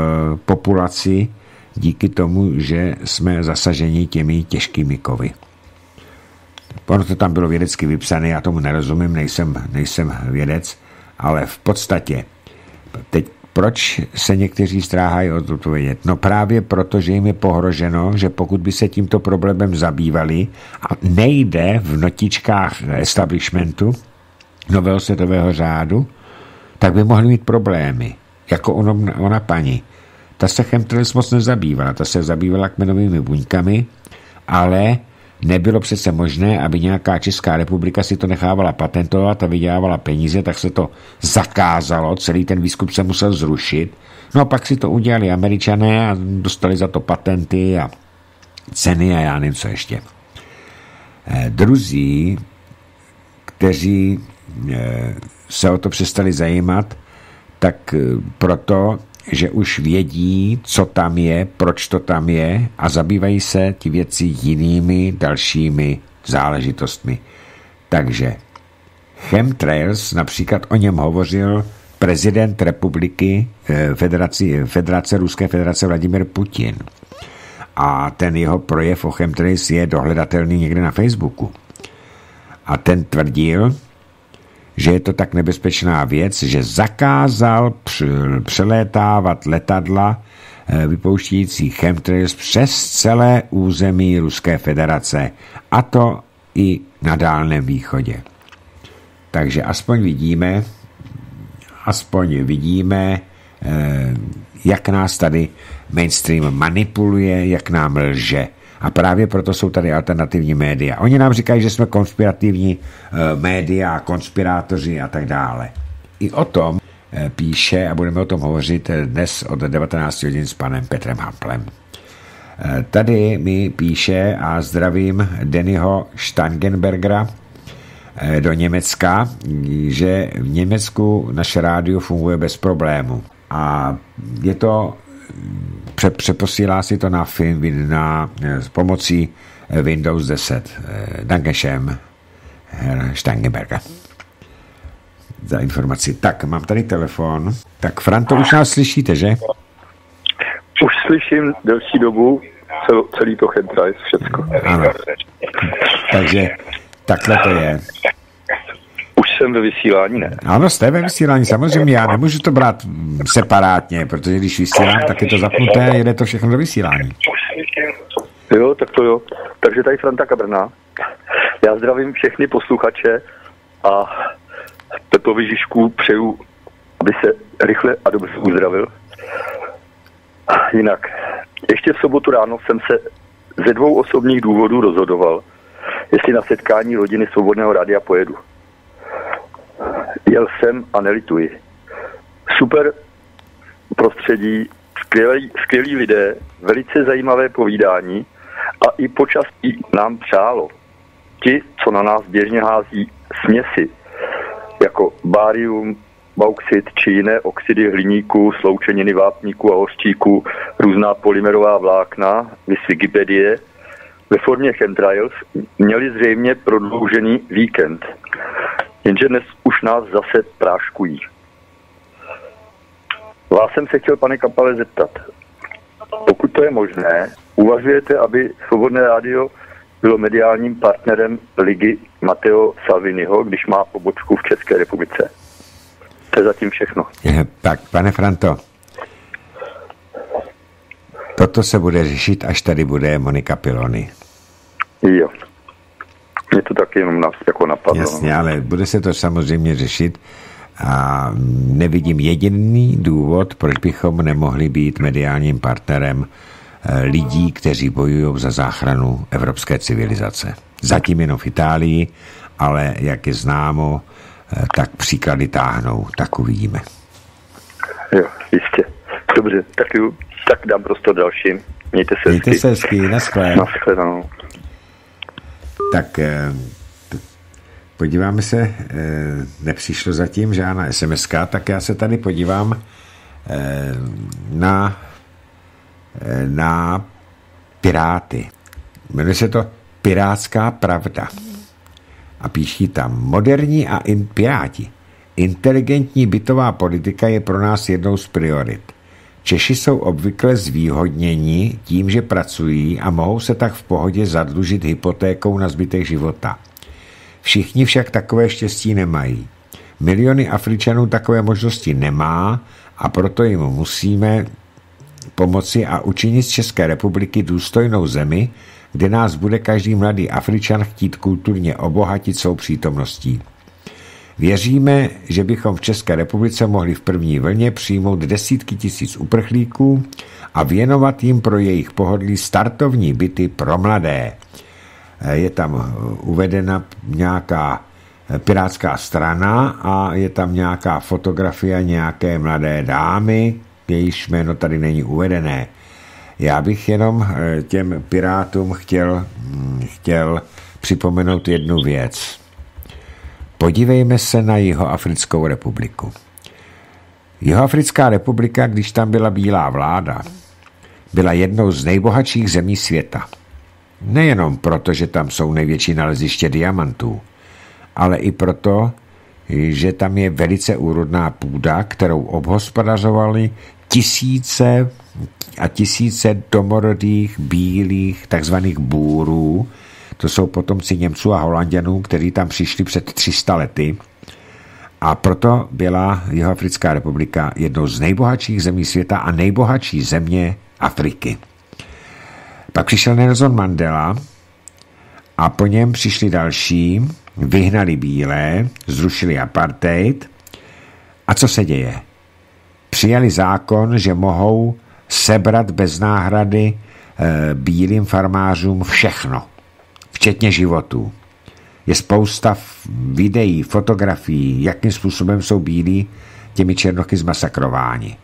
populaci díky tomu, že jsme zasaženi těmi těžkými kovy. Ono to tam bylo vědecky vypsané, já tomu nerozumím, nejsem, nejsem vědec, ale v podstatě teď proč se někteří stráhají o to vědět? No právě proto, že jim je pohroženo, že pokud by se tímto problémem zabývali a nejde v notičkách establishmentu nového světového řádu, tak by mohli mít problémy. Jako ona, ona paní. Ta se chemtrails moc nezabývala, ta se zabývala kmenovými buňkami, ale nebylo přece možné, aby nějaká Česká republika si to nechávala patentovat a vydělávala peníze, tak se to zakázalo, celý ten výzkum se musel zrušit. No a pak si to udělali američané a dostali za to patenty a ceny a já nevím, co ještě. Eh, druzí, kteří eh, se o to přestali zajímat, tak eh, proto, že už vědí, co tam je, proč to tam je a zabývají se ti věci jinými dalšími záležitostmi. Takže chemtrails, například o něm hovořil prezident republiky eh, Federaci, Federace Ruské federace Vladimir Putin. A ten jeho projev o chemtrails je dohledatelný někde na Facebooku. A ten tvrdil, že je to tak nebezpečná věc, že zakázal přelétávat letadla eh, vypouštějící chemtrails přes celé území Ruské federace, a to i na Dálném východě. Takže aspoň vidíme, aspoň vidíme, eh, jak nás tady mainstream manipuluje, jak nám lže. A právě proto jsou tady alternativní média. Oni nám říkají, že jsme konspirativní uh, média, konspirátoři a tak dále. I o tom uh, píše, a budeme o tom hovořit eh, dnes od 19 hodin s panem Petrem Hamplem. Tady mi píše a zdravím Dennyho Stangenbergera do Německa, že v Německu naše rádio funguje bez problému. A je to pře, přeposílá si to na film na, s pomocí eh, Windows 10. Eh, Herr Stangenberger za informaci. Tak, mám tady telefon. Tak, Franto, už nás slyšíte, že? Už slyším delší dobu celý to chemtrails, všecko. Ano. Takže takhle to je jsem ve vysílání, ne? Ano, jste ve vysílání, samozřejmě. Já nemůžu to brát separátně, protože když vysílám, tak je to zapnuté, jede to všechno do vysílání. Jo, tak to jo. Takže tady Franta Kabrna. Já zdravím všechny posluchače a Pepovi Žižku přeju, aby se rychle a dobře uzdravil. Jinak, ještě v sobotu ráno jsem se ze dvou osobních důvodů rozhodoval, jestli na setkání rodiny Svobodného rádia pojedu. Jel jsem a nelituji. Super prostředí, skvělí, skvělí lidé, velice zajímavé povídání a i počasí nám přálo. Ti, co na nás běžně hází směsi, jako bárium, bauxit či jiné oxidy hliníku, sloučeniny vápníku a hořčíku, různá polymerová vlákna, vys Wikipedie, ve formě chemtrails měli zřejmě prodloužený víkend. Jenže dnes už nás zase práškují. Vás jsem se chtěl, pane Kapale, zeptat. Pokud to je možné, uvažujete, aby Svobodné rádio bylo mediálním partnerem ligy Mateo Salviniho, když má pobočku v České republice? To je zatím všechno. Tak, pane Franto, toto se bude řešit, až tady bude Monika Pilony. Jo. Taky jenom nás jako napadlo. Jasně, ale bude se to samozřejmě řešit a nevidím jediný důvod, proč bychom nemohli být mediálním partnerem eh, lidí, kteří bojují za záchranu evropské civilizace. Zatím jenom v Itálii, ale jak je známo, eh, tak příklady táhnou, tak uvidíme. Jo, jistě. Dobře, tak, jo, tak dám prostor dalším. Mějte se Mějte hezky. se hezky, naschle. Tak eh, Podíváme se, eh, nepřišlo zatím žádná SMS, tak já se tady podívám eh, na, eh, na Piráty. Jmenuje se to Pirátská pravda. A píší tam moderní a in, Piráti. Inteligentní bytová politika je pro nás jednou z priorit. Češi jsou obvykle zvýhodněni tím, že pracují a mohou se tak v pohodě zadlužit hypotékou na zbytek života. Všichni však takové štěstí nemají. Miliony Afričanů takové možnosti nemá a proto jim musíme pomoci a učinit z České republiky důstojnou zemi, kde nás bude každý mladý Afričan chtít kulturně obohatit svou přítomností. Věříme, že bychom v České republice mohli v první vlně přijmout desítky tisíc uprchlíků a věnovat jim pro jejich pohodlí startovní byty pro mladé. Je tam uvedena nějaká pirátská strana a je tam nějaká fotografie nějaké mladé dámy, jejíž jméno tady není uvedené. Já bych jenom těm pirátům chtěl, chtěl připomenout jednu věc. Podívejme se na Jihoafrickou republiku. Jihoafrická republika, když tam byla bílá vláda, byla jednou z nejbohatších zemí světa. Nejenom proto, že tam jsou největší naleziště diamantů, ale i proto, že tam je velice úrodná půda, kterou obhospodařovali tisíce a tisíce domorodých bílých takzvaných bůrů, to jsou potomci Němců a Holanděnů, kteří tam přišli před 300 lety. A proto byla Jihoafrická republika jednou z nejbohatších zemí světa a nejbohatší země Afriky. Pak přišel Nelson Mandela a po něm přišli další, vyhnali bílé, zrušili apartheid. A co se děje? Přijali zákon, že mohou sebrat bez náhrady e, bílým farmářům všechno – včetně životů. Je spousta videí, fotografií, jakým způsobem jsou bílí těmi černochy zmasakrováni.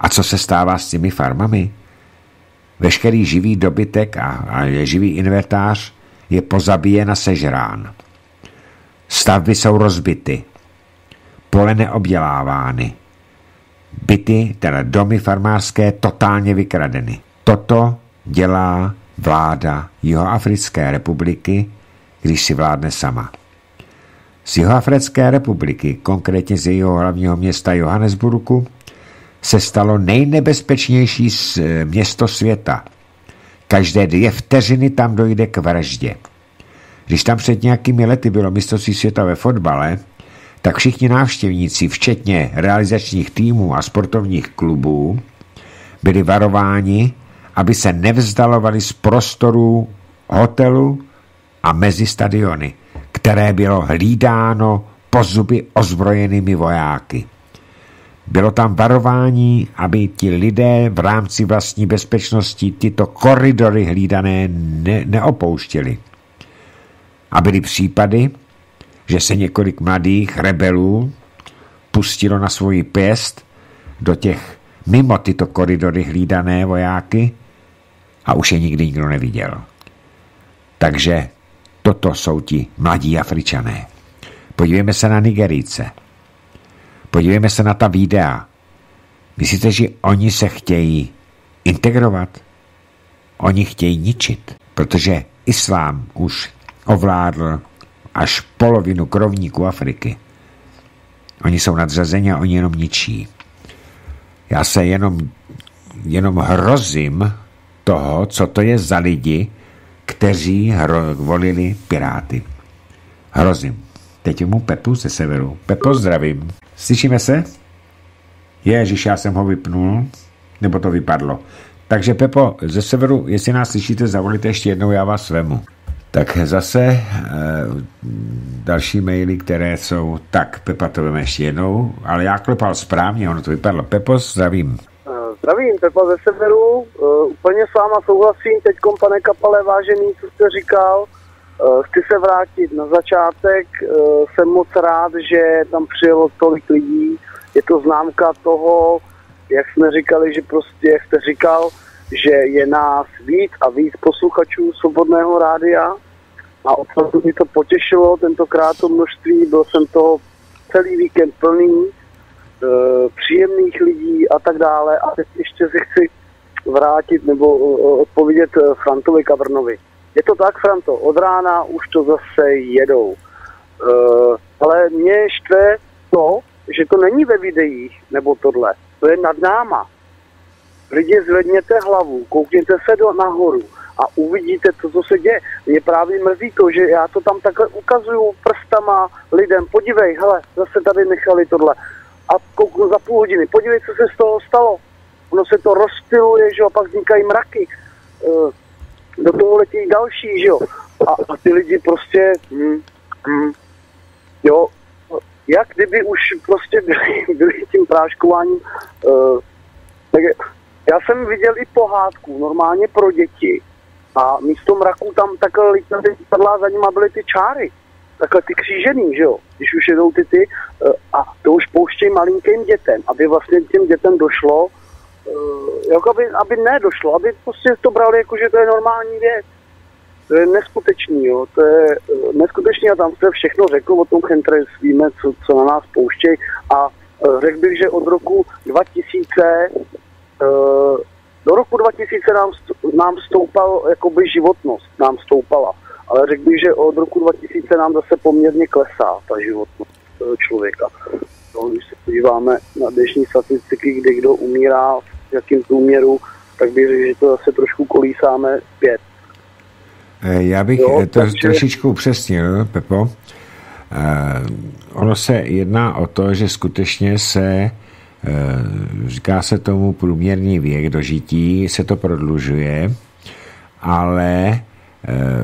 A co se stává s těmi farmami? Veškerý živý dobytek a, a živý inventář je pozabíjen a sežrán. Stavby jsou rozbity, pole neobdělávány, byty, teda domy farmářské, totálně vykradeny. Toto dělá vláda Jihoafrické republiky, když si vládne sama. Z Jihoafrické republiky, konkrétně z jejího hlavního města Johannesburgu, se stalo nejnebezpečnější město světa. Každé dvě vteřiny tam dojde k vraždě. Když tam před nějakými lety bylo mistrovství světa ve fotbale, tak všichni návštěvníci, včetně realizačních týmů a sportovních klubů, byli varováni, aby se nevzdalovali z prostorů hotelu a mezi stadiony, které bylo hlídáno po zuby ozbrojenými vojáky. Bylo tam varování, aby ti lidé v rámci vlastní bezpečnosti tyto koridory hlídané ne- neopouštěli. A byly případy, že se několik mladých rebelů pustilo na svoji pěst do těch mimo tyto koridory hlídané vojáky a už je nikdy nikdo neviděl. Takže toto jsou ti mladí Afričané. Podívejme se na Nigerice. Podívejme se na ta videa. Myslíte, že oni se chtějí integrovat? Oni chtějí ničit, protože islám už ovládl až polovinu krovníků Afriky. Oni jsou nadřazeni a oni jenom ničí. Já se jenom, jenom hrozím toho, co to je za lidi, kteří volili Piráty. Hrozím. Teď mu Pepu ze severu. Pepo, zdravím. Slyšíme se? Ježiš, já jsem ho vypnul, nebo to vypadlo. Takže Pepo, ze severu, jestli nás slyšíte, zavolíte ještě jednou, já vás vemu. Tak zase e, další maily, které jsou, tak Pepa to veme ještě jednou, ale já klepal správně, ono to vypadlo. Pepo, zdravím. Zdravím, Pepa ze severu. Uh, úplně s váma souhlasím. Teď, pane Kapale, vážený, co jste říkal. Uh, chci se vrátit na začátek. Uh, jsem moc rád, že tam přijelo tolik lidí. Je to známka toho, jak jsme říkali, že prostě, jak jste říkal, že je nás víc a víc posluchačů Svobodného rádia. A opravdu mi to potěšilo, tentokrát to množství, byl jsem to celý víkend plný, e, příjemných lidí a tak dále. A teď ještě se chci vrátit nebo odpovědět Frantovi Kavrnovi. Je to tak, Franto, od rána už to zase jedou. E, ale mě štve to, že to není ve videích, nebo tohle. To je nad náma. Lidi zvedněte hlavu, koukněte se do, nahoru a uvidíte to, co se děje. Mě právě mrzí to, že já to tam takhle ukazuju prstama lidem. Podívej, hele, zase tady nechali tohle. A kouknu za půl hodiny, podívej, co se z toho stalo. Ono se to rozptiluje, že jo, a pak vznikají mraky. E, do toho letí další, že jo. A, a ty lidi prostě, hm, hm, jo, jak kdyby už prostě byli, [laughs] byli tím práškováním. Uh, tak já jsem viděl i pohádku, normálně pro děti. A místo mraků tam takhle lítnali padlá za nima byly ty čáry. Takhle ty křížený, že jo, když už jedou ty ty. Uh, a to už pouštějí malinkým dětem, aby vlastně těm dětem došlo, jako aby, aby nedošlo, aby prostě to brali jako, že to je normální věc. To je neskutečný, jo. To je eh, neskutečný a tam se všechno řekl o tom chemtrails, víme, co, co na nás pouštějí a uh, řekl bych, že od roku 2000 uh, eh, do roku 2000 nám, nám stoupal jakoby životnost, nám stoupala. Ale řekl bych, že od roku 2000 nám zase poměrně klesá ta životnost člověka. No, když se podíváme na dnešní statistiky, kde kdo umírá, v jakém průměru, tak bych řekl, že to zase trošku kolísáme zpět. Eh, já bych jo, to takže... trošičku upřesnil, Pepo. Eh, ono se jedná o to, že skutečně se eh, říká se tomu průměrný věk dožití, se to prodlužuje, ale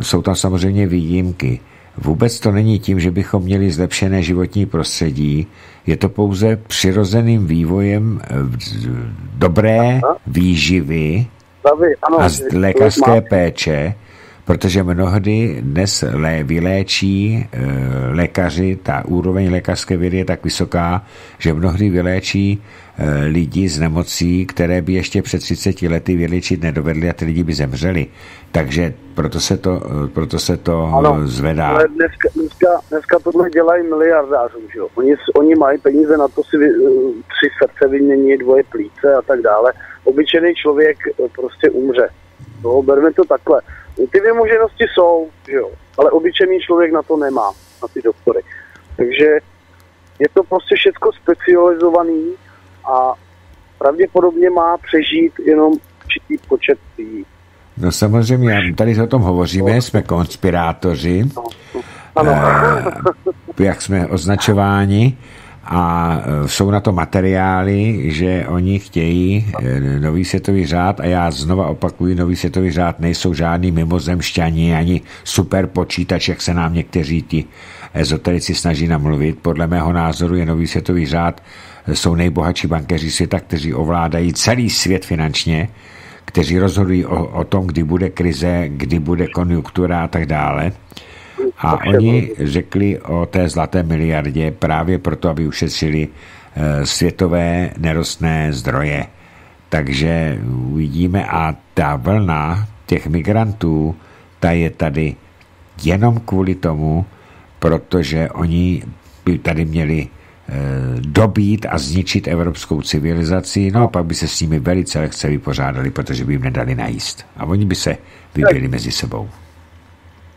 jsou tam samozřejmě výjimky. Vůbec to není tím, že bychom měli zlepšené životní prostředí, je to pouze přirozeným vývojem dobré výživy a lékařské péče, protože mnohdy dnes lé, vyléčí e, lékaři, ta úroveň lékařské vědy je tak vysoká, že mnohdy vyléčí lidi z nemocí, které by ještě před 30 lety vyléčit nedovedli a ty lidi by zemřeli. Takže proto se to, e, proto se to ano, zvedá. Ale dneska, dneska, dneska tohle dělají miliardářů, že jo? Oni, oni mají peníze na to si vy, tři srdce vymění, dvoje plíce a tak dále. Obyčejný člověk prostě umře. No, berme to takhle ty vymoženosti jsou, že jo, ale obyčejný člověk na to nemá, na ty doktory. Takže je to prostě všechno specializovaný a pravděpodobně má přežít jenom určitý počet lidí. No samozřejmě, tady o tom hovoříme, no. jsme konspirátoři, no. Ano. Eh, jak jsme označováni, a e, jsou na to materiály, že oni chtějí e, nový světový řád a já znova opakuju, nový světový řád nejsou žádný mimozemšťani ani super počítač, jak se nám někteří ti ezoterici snaží namluvit. Podle mého názoru je nový světový řád, jsou nejbohatší bankeři světa, kteří ovládají celý svět finančně, kteří rozhodují o, o tom, kdy bude krize, kdy bude konjunktura a tak dále. A oni řekli o té zlaté miliardě právě proto, aby ušetřili eh, světové nerostné zdroje. Takže uvidíme a ta vlna těch migrantů, ta je tady jenom kvůli tomu, protože oni by tady měli dobít a zničit evropskou civilizaci, no a pak by se s nimi velice lehce vypořádali, protože by jim nedali najíst. A oni by se vybili mezi sebou.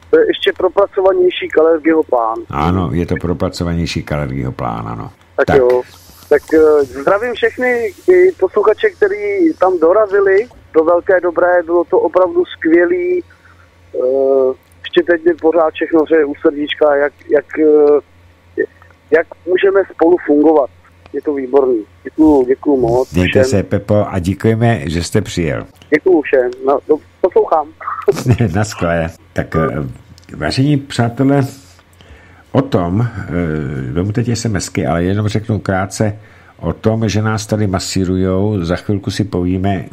To je ještě propracovanější Kalergyho plán. Ano, je to propracovanější Kalergyho plán, ano. Tak, tak. jo. Tak uh, zdravím všechny posluchače, kteří tam dorazili do Velké Dobré, bylo to opravdu skvělý. Uh, ještě teď mi pořád všechno je u srdíčka, jak, jak, jak můžeme spolu fungovat. Je to výborný. Děkuju, děkuju moc. Mějte všem. se, Pepo, a děkujeme, že jste přijel. Děkuju všem. No, no, poslouchám. [laughs] Na skle. Tak Vážení přátelé, o tom, vemu teď SMSky, ale jenom řeknu krátce o tom, že nás tady masírujou, za chvilku si povíme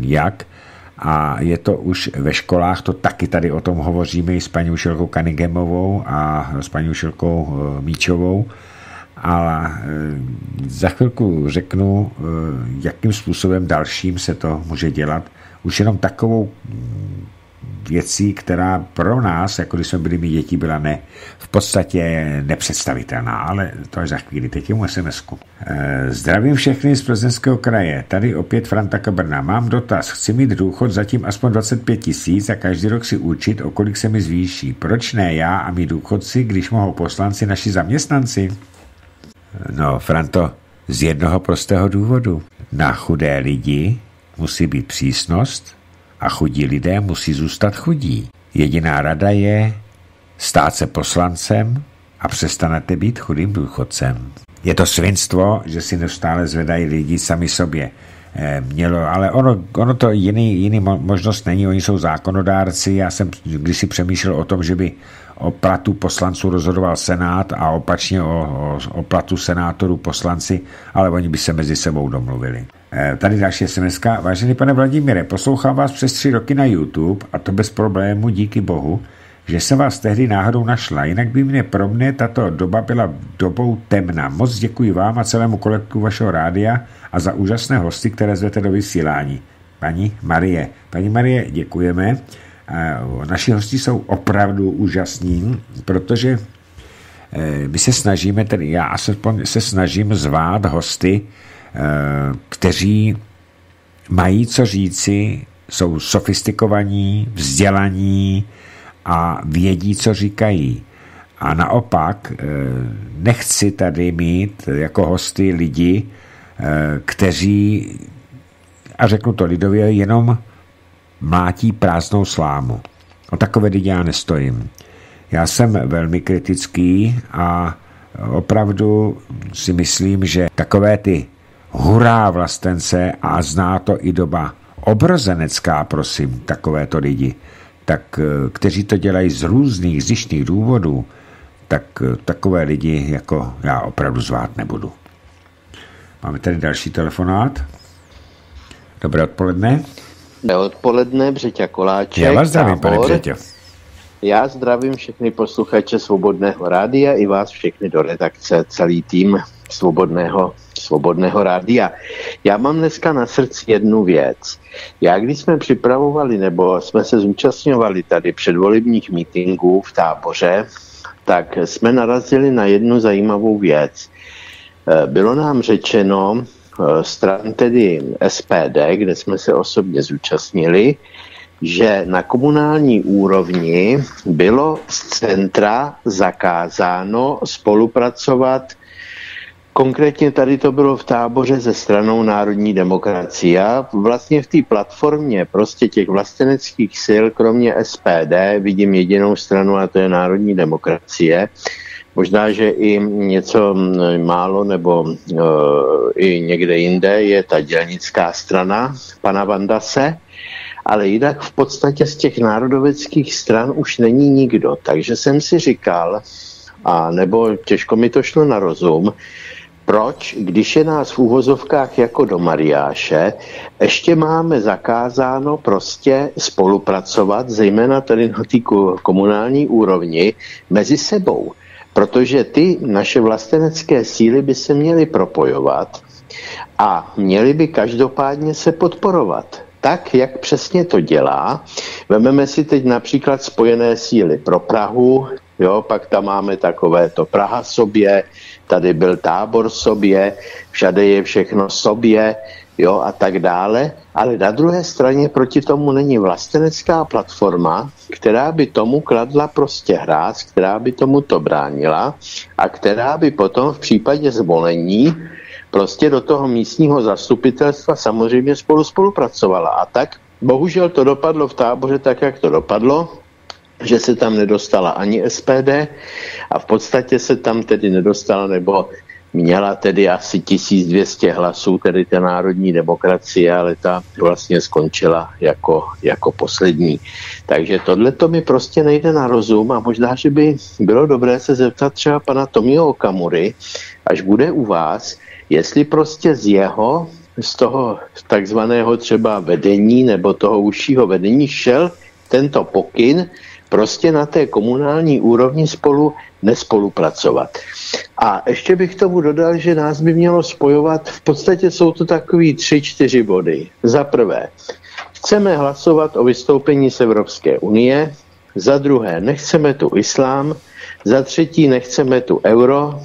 jak, a je to už ve školách, to taky tady o tom hovoříme i s paní učilkou Kanigemovou a s paní učilkou e, Míčovou, ale e, za chvilku řeknu, e, jakým způsobem dalším se to může dělat. Už jenom takovou věcí, která pro nás, jako když jsme byli my děti, byla ne, v podstatě nepředstavitelná, ale to je za chvíli. Teď je mu sms -ku. Zdravím všechny z Plzeňského kraje. Tady opět Franta Kabrna. Mám dotaz. Chci mít důchod zatím aspoň 25 tisíc a každý rok si učit, o kolik se mi zvýší. Proč ne já a mý důchodci, když mohou poslanci naši zaměstnanci? No, Franto, z jednoho prostého důvodu. Na chudé lidi musí být přísnost a chudí lidé musí zůstat chudí. Jediná rada je stát se poslancem a přestanete být chudým důchodcem. Je to svinstvo, že si neustále zvedají lidi sami sobě. Eh, mělo, ale ono, ono to jiný, jiný možnost není, oni jsou zákonodárci, já jsem když si přemýšlel o tom, že by o platu poslanců rozhodoval Senát a opačně o, o, o platu senátorů poslanci, ale oni by se mezi sebou domluvili. Eh, tady další SMS. Vážený pane Vladimíre, poslouchám vás přes tři roky na YouTube a to bez problému, díky bohu, že se vás tehdy náhodou našla. Jinak by mě pro mě tato doba byla dobou temna. Moc děkuji vám a celému kolektivu vašeho rádia a za úžasné hosty, které zvete do vysílání. Paní Marie. Paní Marie, děkujeme. Eh, naši hosti jsou opravdu úžasní, protože eh, my se snažíme, tedy já se, snažím zvát hosty, kteří mají co říci, jsou sofistikovaní, vzdělaní a vědí, co říkají. A naopak nechci tady mít jako hosty lidi, kteří, a řeknu to lidově, jenom mlátí prázdnou slámu. O takové lidi já nestojím. Já jsem velmi kritický a opravdu si myslím, že takové ty hurá vlastence a zná to i doba obrozenecká, prosím, takovéto lidi, tak, kteří to dělají z různých zjištných důvodů, tak takové lidi jako já opravdu zvát nebudu. Máme tady další telefonát. Dobré odpoledne. Odpoledne, Břeťa Koláček. Já vás zdravím, pane Břeťo. Já zdravím všechny posluchače Svobodného rádia i vás všechny do redakce, celý tým Svobodného, Svobodného rádia. Já mám dneska na srdci jednu věc. Já když jsme připravovali nebo jsme se zúčastňovali tady předvolebních mítinků v táboře, tak jsme narazili na jednu zajímavou věc. Bylo nám řečeno, Eh, stran tedy SPD, kde jsme se osobně zúčastnili, že na komunální úrovni bylo z centra zakázáno spolupracovat Konkrétně tady to bylo v táboře ze stranou národní demokracie a vlastně v té platformě prostě těch vlasteneckých sil, kromě SPD, vidím jedinou stranu a to je národní demokracie. Možná, že i něco málo nebo uh, i někde jinde je ta dělnická strana pana Vandase, ale jinak v podstatě z těch národoveckých stran už není nikdo. Takže jsem si říkal, a nebo těžko mi to šlo na rozum, proč, když je nás v úvozovkách jako do Mariáše, ještě máme zakázáno prostě spolupracovat, zejména tady na té komunální úrovni, mezi sebou. Protože ty naše vlastenecké síly by se měly propojovat a měly by každopádně se podporovat. Tak, jak přesně to dělá. Vememe si teď například spojené síly pro Prahu, jo, pak tam máme takové to Praha sobě, tady byl tábor sobě, všade je všechno sobě, jo, a tak dále. Ale na druhé straně proti tomu není vlastenecká platforma, která by tomu kladla prostě hráz, která by tomu to bránila a která by potom v případě zvolení prostě do toho místního zastupitelstva samozřejmě spolu spolupracovala. A tak bohužel to dopadlo v táboře tak, jak to dopadlo, že se tam nedostala ani SPD a v podstatě se tam tedy nedostala, nebo měla tedy asi 1200 hlasů, tedy ta národní demokracie, ale ta vlastně skončila jako, jako poslední. Takže tohle to mi prostě nejde na rozum a možná, že by bylo dobré se zeptat třeba pana Tomio Okamury, až bude u vás, jestli prostě z jeho, z toho takzvaného třeba vedení nebo toho užšího vedení šel tento pokyn, prostě na té komunální úrovni spolu nespolupracovat. A ještě bych tomu dodal, že nás by mělo spojovat, v podstatě jsou to takový tři, čtyři body. Za prvé, chceme hlasovat o vystoupení z Evropské unie, za druhé nechceme tu islám, za třetí nechceme tu euro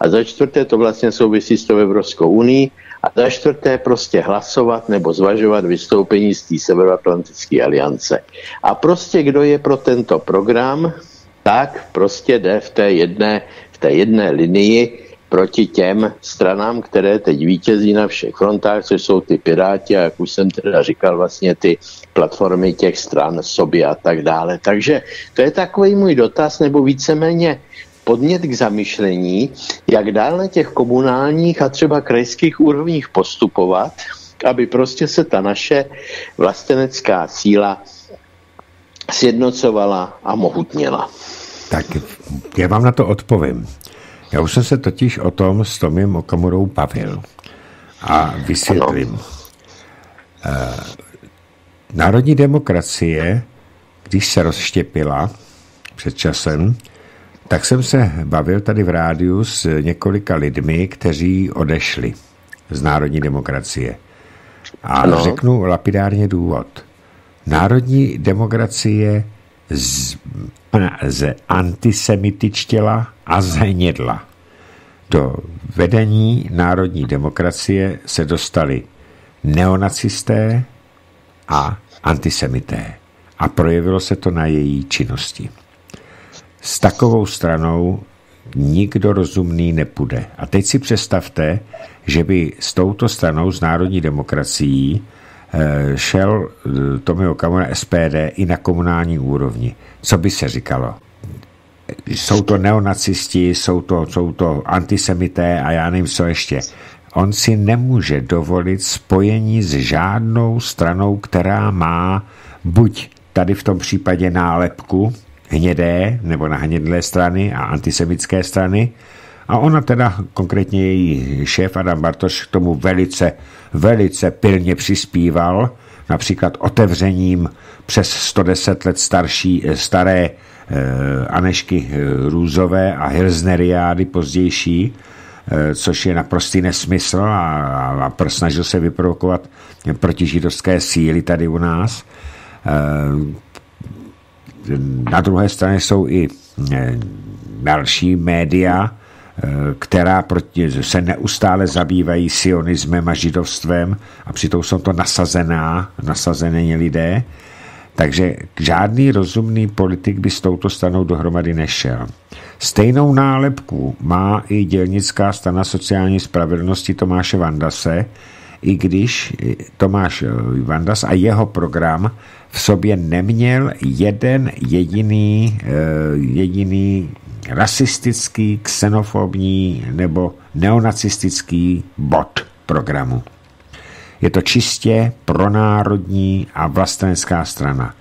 a za čtvrté to vlastně souvisí s tou Evropskou unii a za čtvrté prostě hlasovat nebo zvažovat vystoupení z té Severoatlantické aliance. A prostě kdo je pro tento program, tak prostě jde v té jedné, v té jedné linii proti těm stranám, které teď vítězí na všech frontách, což jsou ty Piráti a jak už jsem teda říkal, vlastně ty platformy těch stran, sobě a tak dále. Takže to je takový můj dotaz, nebo víceméně podnět k zamyšlení, jak dál na těch komunálních a třeba krajských úrovních postupovat, aby prostě se ta naše vlastenecká síla sjednocovala a mohutněla. Tak já vám na to odpovím. Já už jsem se totiž o tom s Tomem Okamurou bavil a vysvětlím. Eh, národní demokracie, když se rozštěpila před časem, tak jsem se bavil tady v rádiu s několika lidmi, kteří odešli z národní demokracie. A ano. řeknu lapidárně důvod. Národní demokracie z, z antisemitičtěla a zhnědla. Do vedení národní demokracie se dostali neonacisté a antisemité. A projevilo se to na její činnosti. S takovou stranou nikdo rozumný nepůjde. A teď si představte, že by s touto stranou, s národní demokracií, eh, šel eh, Tomio Okamura SPD i na komunální úrovni. Co by se říkalo? Jsou to neonacisti, jsou to, jsou to antisemité a já nevím, co ještě. On si nemůže dovolit spojení s žádnou stranou, která má buď tady v tom případě nálepku, hnědé nebo na hnědlé strany a antisemické strany. A ona teda, konkrétně její šéf Adam Bartoš k tomu velice, velice pilně přispíval, například otevřením přes 110 let starší, staré eh, Anešky eh, Růzové a Hilsneriády pozdější, eh, což je naprostý nesmysl a, a, a snažil se vyprovokovat protižidovské síly tady u nás. Na druhé straně jsou i eh, další média, eh, která proti, se neustále zabývají sionismem a židovstvem a přitom jsou to nasazená, nasazené lidé. Takže žádný rozumný politik by s touto stranou dohromady nešel. Stejnou nálepku má i dělnická strana sociální spravedlnosti Tomáše Vandase, i když Tomáš Vandas a jeho program v sobě neměl jeden jediný, eh, jediný rasistický, xenofobní nebo neonacistický bod programu. Je to čistě pronárodní a vlastenecká strana.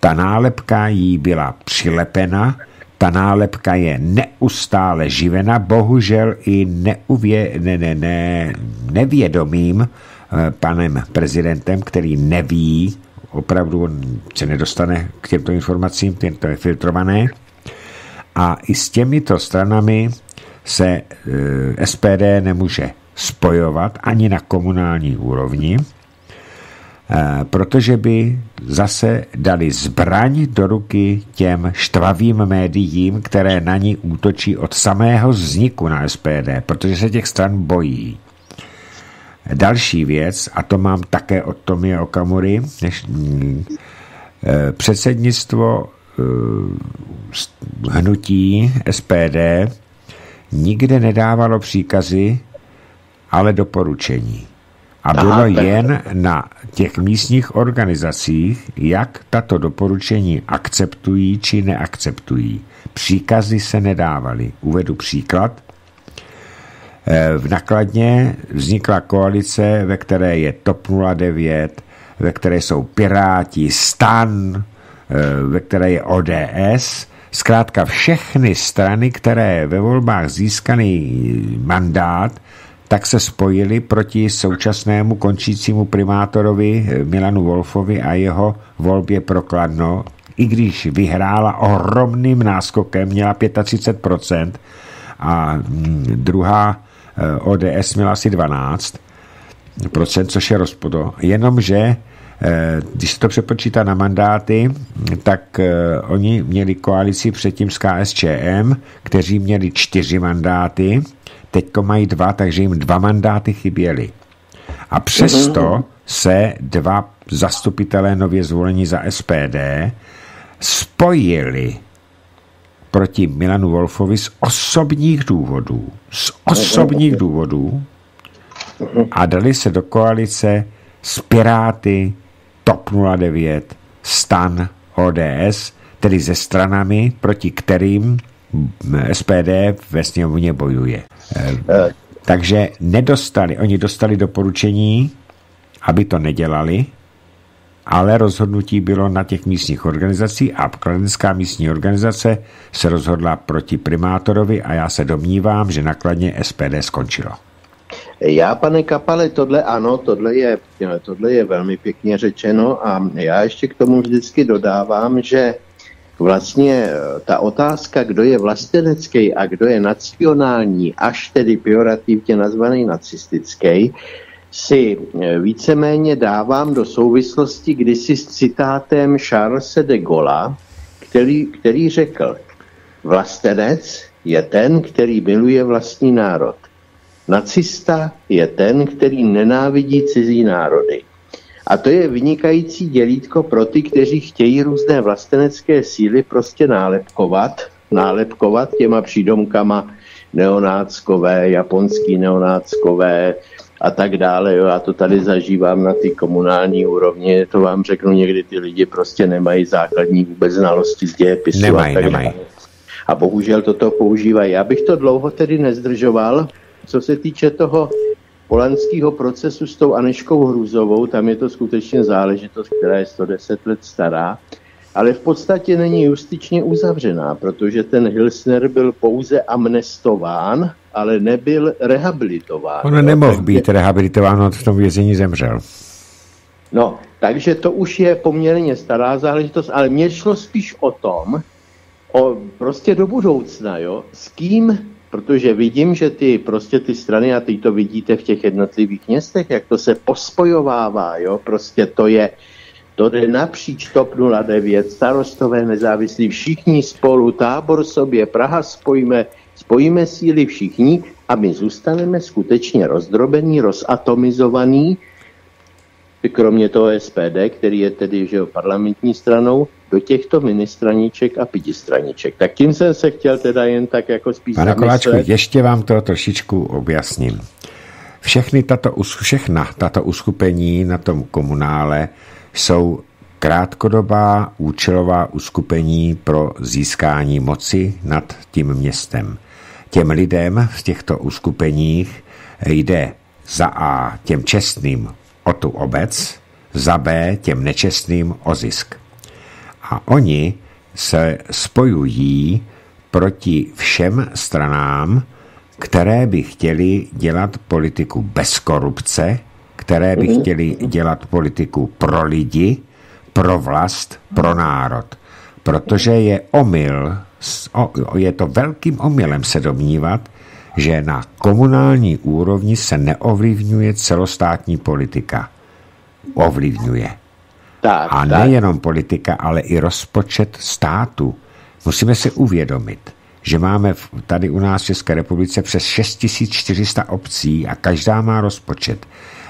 Ta nálepka jí byla přilepena, ta nálepka je neustále živena, bohužel i neuvě, ne, ne, ne, nevědomým eh, panem prezidentem, který neví, opravdu on se nedostane k těmto informacím, to je filtrované. A i s těmito stranami se e, SPD nemůže spojovat ani na komunální úrovni, protože by zase dali zbraň do ruky těm štvavým médiím, které na ní útočí od samého vzniku na SPD, protože se těch stran bojí. Další věc, a to mám také od Tomi Okamury, než, mm, eh, předsednictvo eh, hnutí SPD nikde nedávalo příkazy, ale doporučení. A bylo jen na těch místních organizacích, jak tato doporučení akceptují či neakceptují. Příkazy se nedávaly. Uvedu příklad. Eh, v nakladně vznikla koalice, ve které je TOP 09, ve které jsou Piráti, STAN, eh, ve které je ODS, zkrátka všechny strany, které ve volbách získaný mandát, tak se spojili proti současnému končícímu primátorovi eh, Milanu Wolfovi a jeho volbě pro Kladno, i když vyhrála ohromným náskokem, měla 35%, a mm, druhá Eh, ODS měla asi 12 procent, což je rozpodo. Jenomže Eh, když se to přepočítá na mandáty, tak oni měli koalici předtím s KSČM, kteří měli čtyři mandáty, teďko mají dva, takže jim dva mandáty chyběly. A přesto se dva zastupitelé nově zvolení za SPD spojili proti Milanu Wolfovi z osobních důvodů. Z osobních důvodů a dali se do koalice s Piráty, TOP 09, STAN, ODS, tedy ze stranami, proti kterým SPD ve sněmovně bojuje. Eh, takže nedostali, oni dostali doporučení, aby to nedělali, ale rozhodnutí bylo na těch místních organizací a kladenská místní organizace se rozhodla proti primátorovi a já se domnívám, že nakladně SPD skončilo. Já, pane Kapale, tohle ano, tohle je, tohle je velmi pěkně řečeno a já ještě k tomu vždycky dodávám, že vlastně eh, ta otázka, kdo je vlastenecký a kdo je nacionální, až tedy pejorativně nazvaný nacistický, si eh, víceméně dávám do souvislosti kdysi s citátem Charlesa de Gaulle, který, který řekl, vlastenec je ten, který miluje vlastní národ. Nacista je ten, který nenávidí cizí národy. A to je vynikající dělítko pro ty, kteří chtějí různé vlastenecké síly prostě nálepkovat, nálepkovat těma přídomkama neonáckové, japonský neonáckové a tak dále. Jo. Já to tady zažívám na ty komunální úrovni, to vám řeknu, někdy ty lidi prostě nemají základní vůbec znalosti z dějepisu. Nemají, a tak nemají. A bohužel toto používají. Já bych to dlouho tedy nezdržoval. Co se týče toho polanského procesu s tou Aneškou Hruzovou, tam je to skutečně záležitost, která je 110 let stará, ale v podstatě není justičně uzavřená, protože ten Hilsner byl pouze amnestován, ale nebyl rehabilitován. On nemohl být rehabilitován, on v tom vězení zemřel. No, takže to už je poměrně stará záležitost, ale mě šlo spíš o tom, o prostě do budoucna, jo, s kým protože vidím, že ty prostě ty strany, a teď to vidíte v těch jednotlivých městech, jak to se pospojovává, jo, prostě to je, to jde napříč TOP 09, starostové nezávislí, všichni spolu, tábor sobě, Praha spojíme, spojíme síly všichni a my zůstaneme skutečně rozdrobení, rozatomizovaný, kromě toho SPD, který je tedy že jo, parlamentní stranou, do těchto ministraniček a pětistraniček. Tak tím jsem se chtěl teda jen tak jako spíš Pane Koláčku, ještě vám to trošičku objasním. Všechny tato, všechna tato uskupení na tom komunále jsou krátkodobá účelová uskupení pro získání moci nad tím městem. Těm lidem v těchto uskupeních jde za A těm čestným o tu obec, za B těm nečestným o zisk. A oni se spojují proti všem stranám, které by chtěli dělat politiku bez korupce, které by mhm. chtěli dělat politiku pro lidi, pro vlast, pro národ. Protože je omyl, je to velkým omylem se domnívat, že na komunální úrovni se neovlivňuje celostátní politika. Ovlivňuje. Tak, a nejenom politika, ale i rozpočet státu. Musíme si uvědomit, že máme tady u nás v České republice přes 6400 obcí a každá má rozpočet.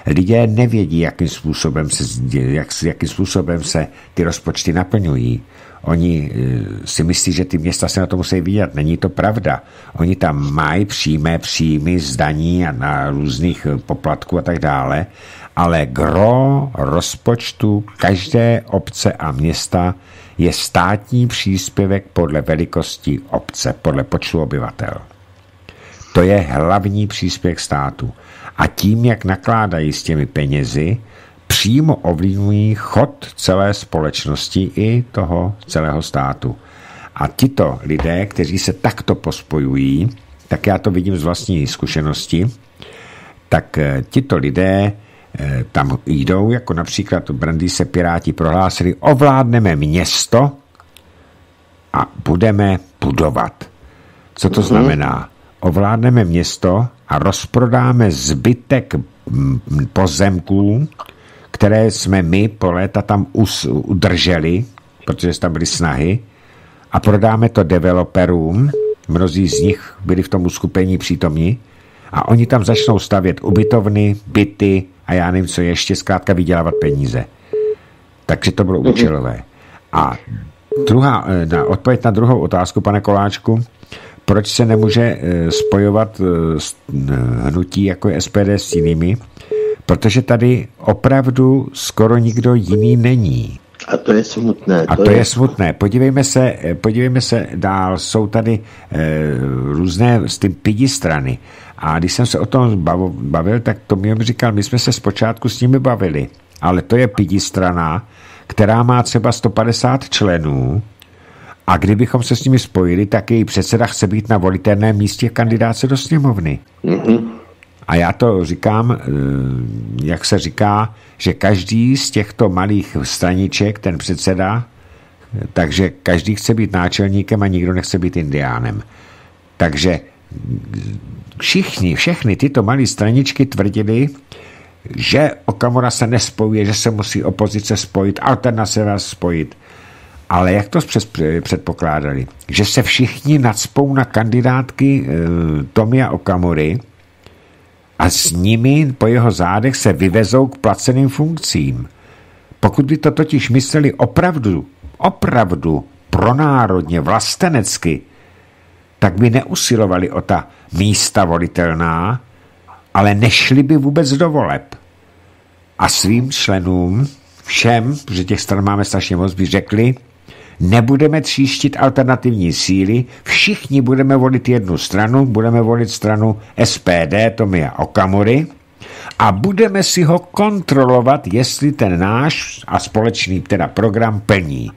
Lidé nevědí, jakým způsobem se, jak, jakým způsobem se ty rozpočty naplňují. Oni eh, si myslí, že ty města se na to musí vidět. Není to pravda. Oni tam mají přímé příjmy z daní a na různých eh, poplatků a tak dále, ale gro rozpočtu každé obce a města je státní příspěvek podle velikosti obce, podle počtu obyvatel. To je hlavní příspěvek státu. A tím, jak nakládají s těmi penězi, přímo ovlivňují chod celé společnosti i toho celého státu. A tito lidé, kteří se takto pospojují, tak já to vidím z vlastní zkušenosti, tak eh, tito lidé tam jdou, jako například Brandy se Piráti prohlásili, ovládneme město a budeme budovat. Co to mhm. znamená? Ovládneme město a rozprodáme zbytek pozemků, které jsme my po léta tam udrželi, protože tam byly snahy, a prodáme to developerům, mnozí z nich byli v tom uskupení přítomní, a oni tam začnou stavět ubytovny, byty a já nevím, co ještě, zkrátka vydělávat peníze. Takže to bylo účelové. A druhá, eh, na odpověď na druhou otázku, pane Koláčku, proč se nemůže eh, spojovat eh, hnutí jako je SPD s jinými? Protože tady opravdu skoro nikdo jiný není. A to je smutné. A to, to je... je smutné. Podívejme se, podívejme se dál. Jsou tady e, různé s tím pidi strany. A když jsem se o tom bavil, tak to mi říkal, my jsme se zpočátku s nimi bavili, ale to je pidi strana, která má třeba 150 členů a kdybychom se s nimi spojili, tak její předseda chce být na volitelném místě kandidáce do sněmovny. Mm-hmm. A já to říkám, eh, jak se říká, že každý z těchto malých straniček, ten předseda, takže každý chce být náčelníkem a nikdo nechce být indiánem. Takže všichni, všechny tyto malé straničky tvrdili, že Okamura se nespojuje, že se musí opozice spojit, alternativa spojit. Ale jak to předpokládali? Že se všichni nadspou na kandidátky e, Tomia Okamury a s nimi po jeho zádech se vyvezou k placeným funkcím. Pokud by to totiž mysleli opravdu, opravdu pronárodně, vlastenecky, tak by neusilovali o ta místa volitelná, ale nešli by vůbec do voleb. A svým členům, všem, protože těch stran máme strašně moc, by řekli, nebudeme tříštit alternativní síly, všichni budeme volit jednu stranu, budeme volit stranu SPD Tomia Okamury a budeme si ho kontrolovat, jestli ten náš a společný teda program plní.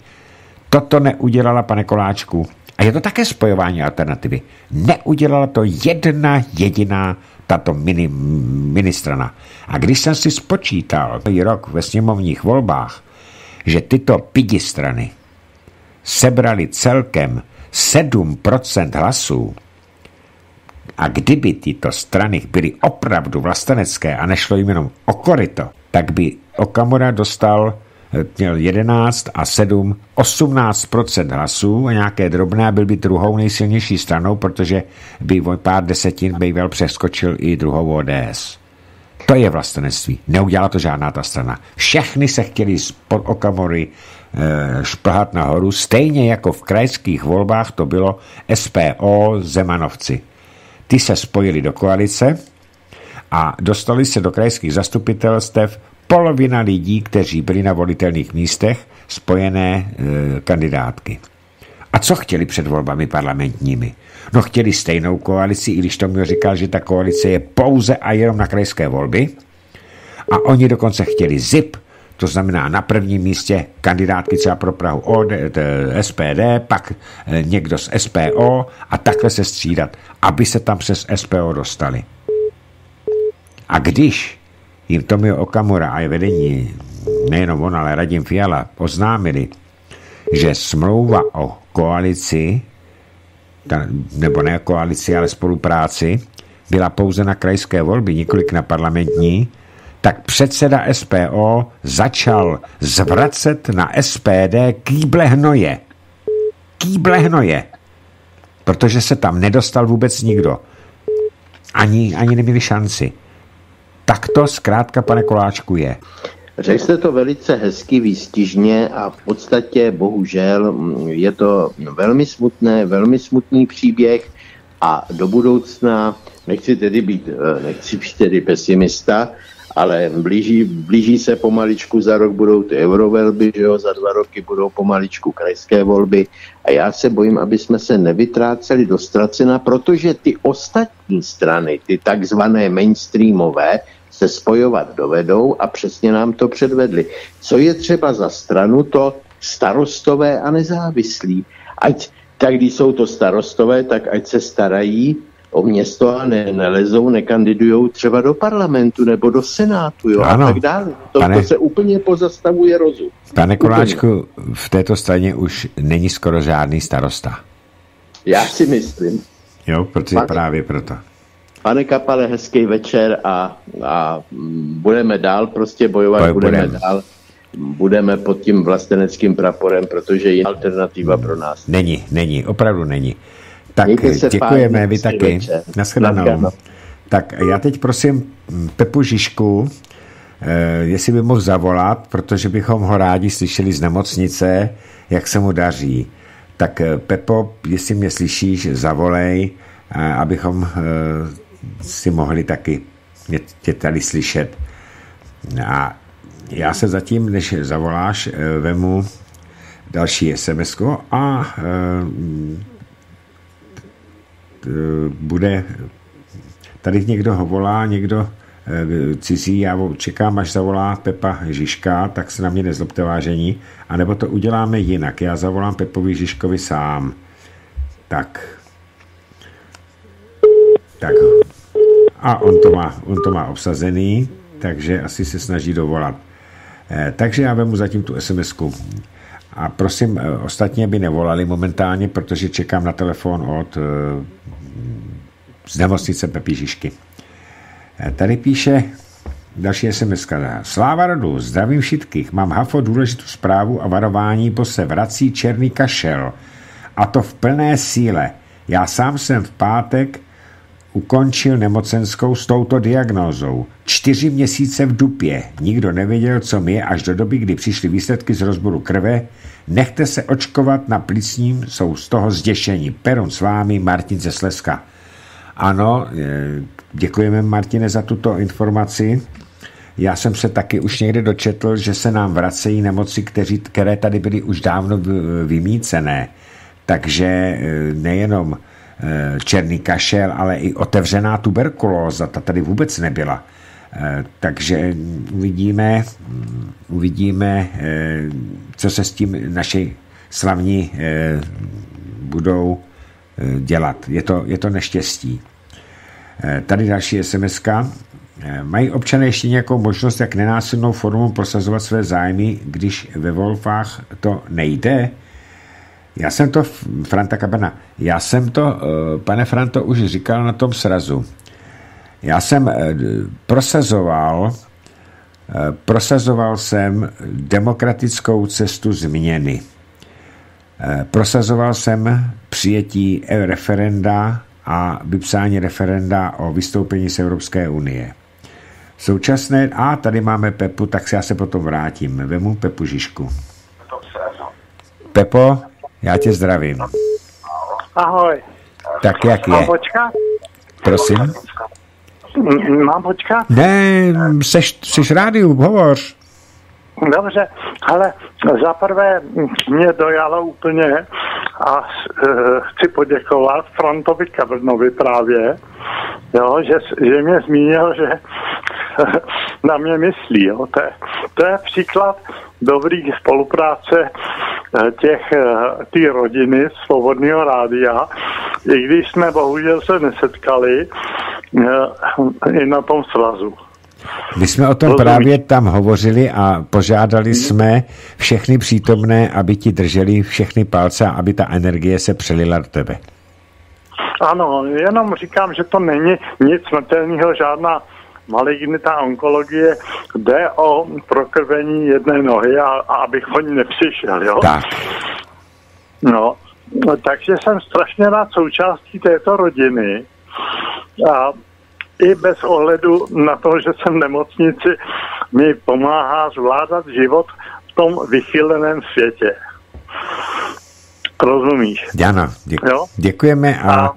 Toto neudělala, pane Koláčku, a je to také spojování alternativy. Neudělala to jedna jediná tato mini, ministrana. A když jsem si spočítal rok ve sněmovních volbách, že tyto pidi strany sebrali celkem 7% hlasů, a kdyby tyto strany byly opravdu vlastenecké a nešlo jim jenom o korito, tak by Okamura dostal měl 11 a 7, 18% hlasů a nějaké drobné byl by druhou nejsilnější stranou, protože by o pár desetin býval přeskočil i druhou ODS. To je vlastenectví. Neudělala to žádná ta strana. Všechny se chtěli spod Okamory e, šplhat nahoru, stejně jako v krajských volbách to bylo SPO Zemanovci. Ty se spojili do koalice a dostali se do krajských zastupitelstev polovina lidí, kteří byli na volitelných místech, spojené e, kandidátky. A co chtěli před volbami parlamentními? No chtěli stejnou koalici, i když to mi říkal, že ta koalice je pouze a jenom na krajské volby. A oni dokonce chtěli ZIP, to znamená na prvním místě kandidátky třeba pro Prahu OD, SPD, pak e, někdo z SPO a takhle se střídat, aby se tam přes SPO dostali. A když jim Tomio Okamura a je vedení, nejenom on, ale Radim Fiala, oznámili, že smlouva o koalici, nebo ne koalici, ale spolupráci, byla pouze na krajské volby, několik na parlamentní, tak předseda SPO začal zvracet na SPD kýble hnoje. Kýble hnoje. Protože se tam nedostal vůbec nikdo. Ani, ani neměli šanci. Tak to zkrátka, pane Koláčku, je. Řekl jste to velice hezky, výstižně a v podstatě bohužel je to velmi smutné, velmi smutný příběh a do budoucna nechci tedy být, eh, nechci být tedy pesimista, ale blíží, blíží se pomaličku, za rok budou ty eurovelby, že jo, za dva roky budou pomaličku krajské volby a já se bojím, aby jsme se nevytráceli do ztracena, protože ty ostatní strany, ty takzvané mainstreamové, se spojovat dovedou a přesně nám to předvedli. Co je třeba za stranu, to starostové a nezávislí. Ať tak když jsou to starostové, tak ať se starají o město a ne, nelezou, nekandidujou třeba do parlamentu nebo do senátu jo, ano. a tak dále. To, pane, to se úplně pozastavuje rozum. Pane Koláčku, v této straně už není skoro žádný starosta. Já si myslím. Jo, protože Pane. právě proto. Pane Kapale, hezký večer a, a budeme dál prostě bojovat, Boj- budeme budeme. dál. Budeme pod tím vlasteneckým praporem, protože je alternativa pro nás. Není, není, opravdu není. Tak děkujeme, fajn, vy taky. večer. Naschledanou. Naschledanou. Tak já teď prosím mm, Pepu Žižku, eh, jestli by mohl zavolat, protože bychom ho rádi slyšeli z nemocnice, jak se mu daří. Tak eh, Pepo, jestli mě slyšíš, zavolej, eh, abychom eh, si mohli taky tě tady slyšet. A já se zatím, než zavoláš, eh, vemu další sms a t- bude tady někdo ho volá, někdo eh, cizí, já čekám, až zavolá Pepa Žižka, tak se na mě nezlobte vážení, anebo to uděláme jinak. Já zavolám Pepovi Žižkovi sám. Tak. Tak. A on to má, on to má obsazený, takže asi se snaží dovolat. Eh, takže já vemu zatím tu sms -ku. A prosím, eh, ostatně by nevolali momentálně, protože čekám na telefon od eh, z nemocnice Pepí Žižky. Tady píše další SMS. Sláva rodu, zdravím všetkých. Mám hafo důležitou zprávu a varování, bo se vrací černý kašel. A to v plné síle. Já sám jsem v pátek ukončil nemocenskou s touto diagnózou. Čtyři měsíce v dupě. Nikdo nevěděl, co mi je, až do doby, kdy přišly výsledky z rozboru krve. Nechte se očkovat na plicním, jsou z toho zděšení. Perun s vámi, Martin ze Slezska. Ano, eh, děkujeme Martine za tuto informaci. Já jsem se taky už někde dočetl, že se nám vracejí nemoci, kteří, které tady byly už dávno vymícené. Takže eh, nejenom černý kašel, ale i otevřená tuberkulóza, ta tady vůbec nebyla. Eh, Takže uvidíme, mm, uvidíme, eh, co se s tím naši slavní eh, budou eh, dělat. Je to, je to neštěstí. Eh, Tady další sms -ka. Mají občané ještě nějakou možnost, jak nenásilnou formou prosazovat své zájmy, když ve volbách to nejde? Já jsem to, Franta Kabana, já jsem to, eh, pane Franto, už říkal na tom srazu. Já jsem eh, prosazoval, eh, prosazoval jsem demokratickou cestu změny. Prosazoval jsem přijetí referenda a vypsání referenda o vystoupení z Evropské unie. Současné, a tady máme Pepu, tak se já se potom vrátím. Vemu Pepu Žižku. Pepo, já tě zdravím. Ahoj. Tak jak Mám je? počkat? Prosím? M- Mám počkat? Ne, seš, seš rádiu, hovoř. Dobře, ale za prvé mě dojalo úplně a e, chci poděkovat Frantovi Kavrnovi právě, jo, že, že mě zmínil, že [laughs] na mě myslí. Jo. To, je, to je příklad dobrý spolupráce eh, těch, eh, té rodiny Svobodného rádia, i když jsme bohužel se nesetkali i na tom svazu. My jsme o tom Rozumím. právě tam hovořili a požádali jsme všechny přítomné, aby ti drželi všechny palce a aby ta energie se přelila do tebe. Ano, jenom říkám, že to není nic smrtelného, žádná malignita onkologie, jde o prokrvení jedné nohy a, a abych o ní nepřišel, jo? Tak. No, no, takže jsem strašně rád součástí této rodiny a i bez ohledu na to, že jsem v nemocnici, mi pomáhá zvládat život v tom vychyleném světě. Rozumíš? Jana, děk, Jo? děkujeme a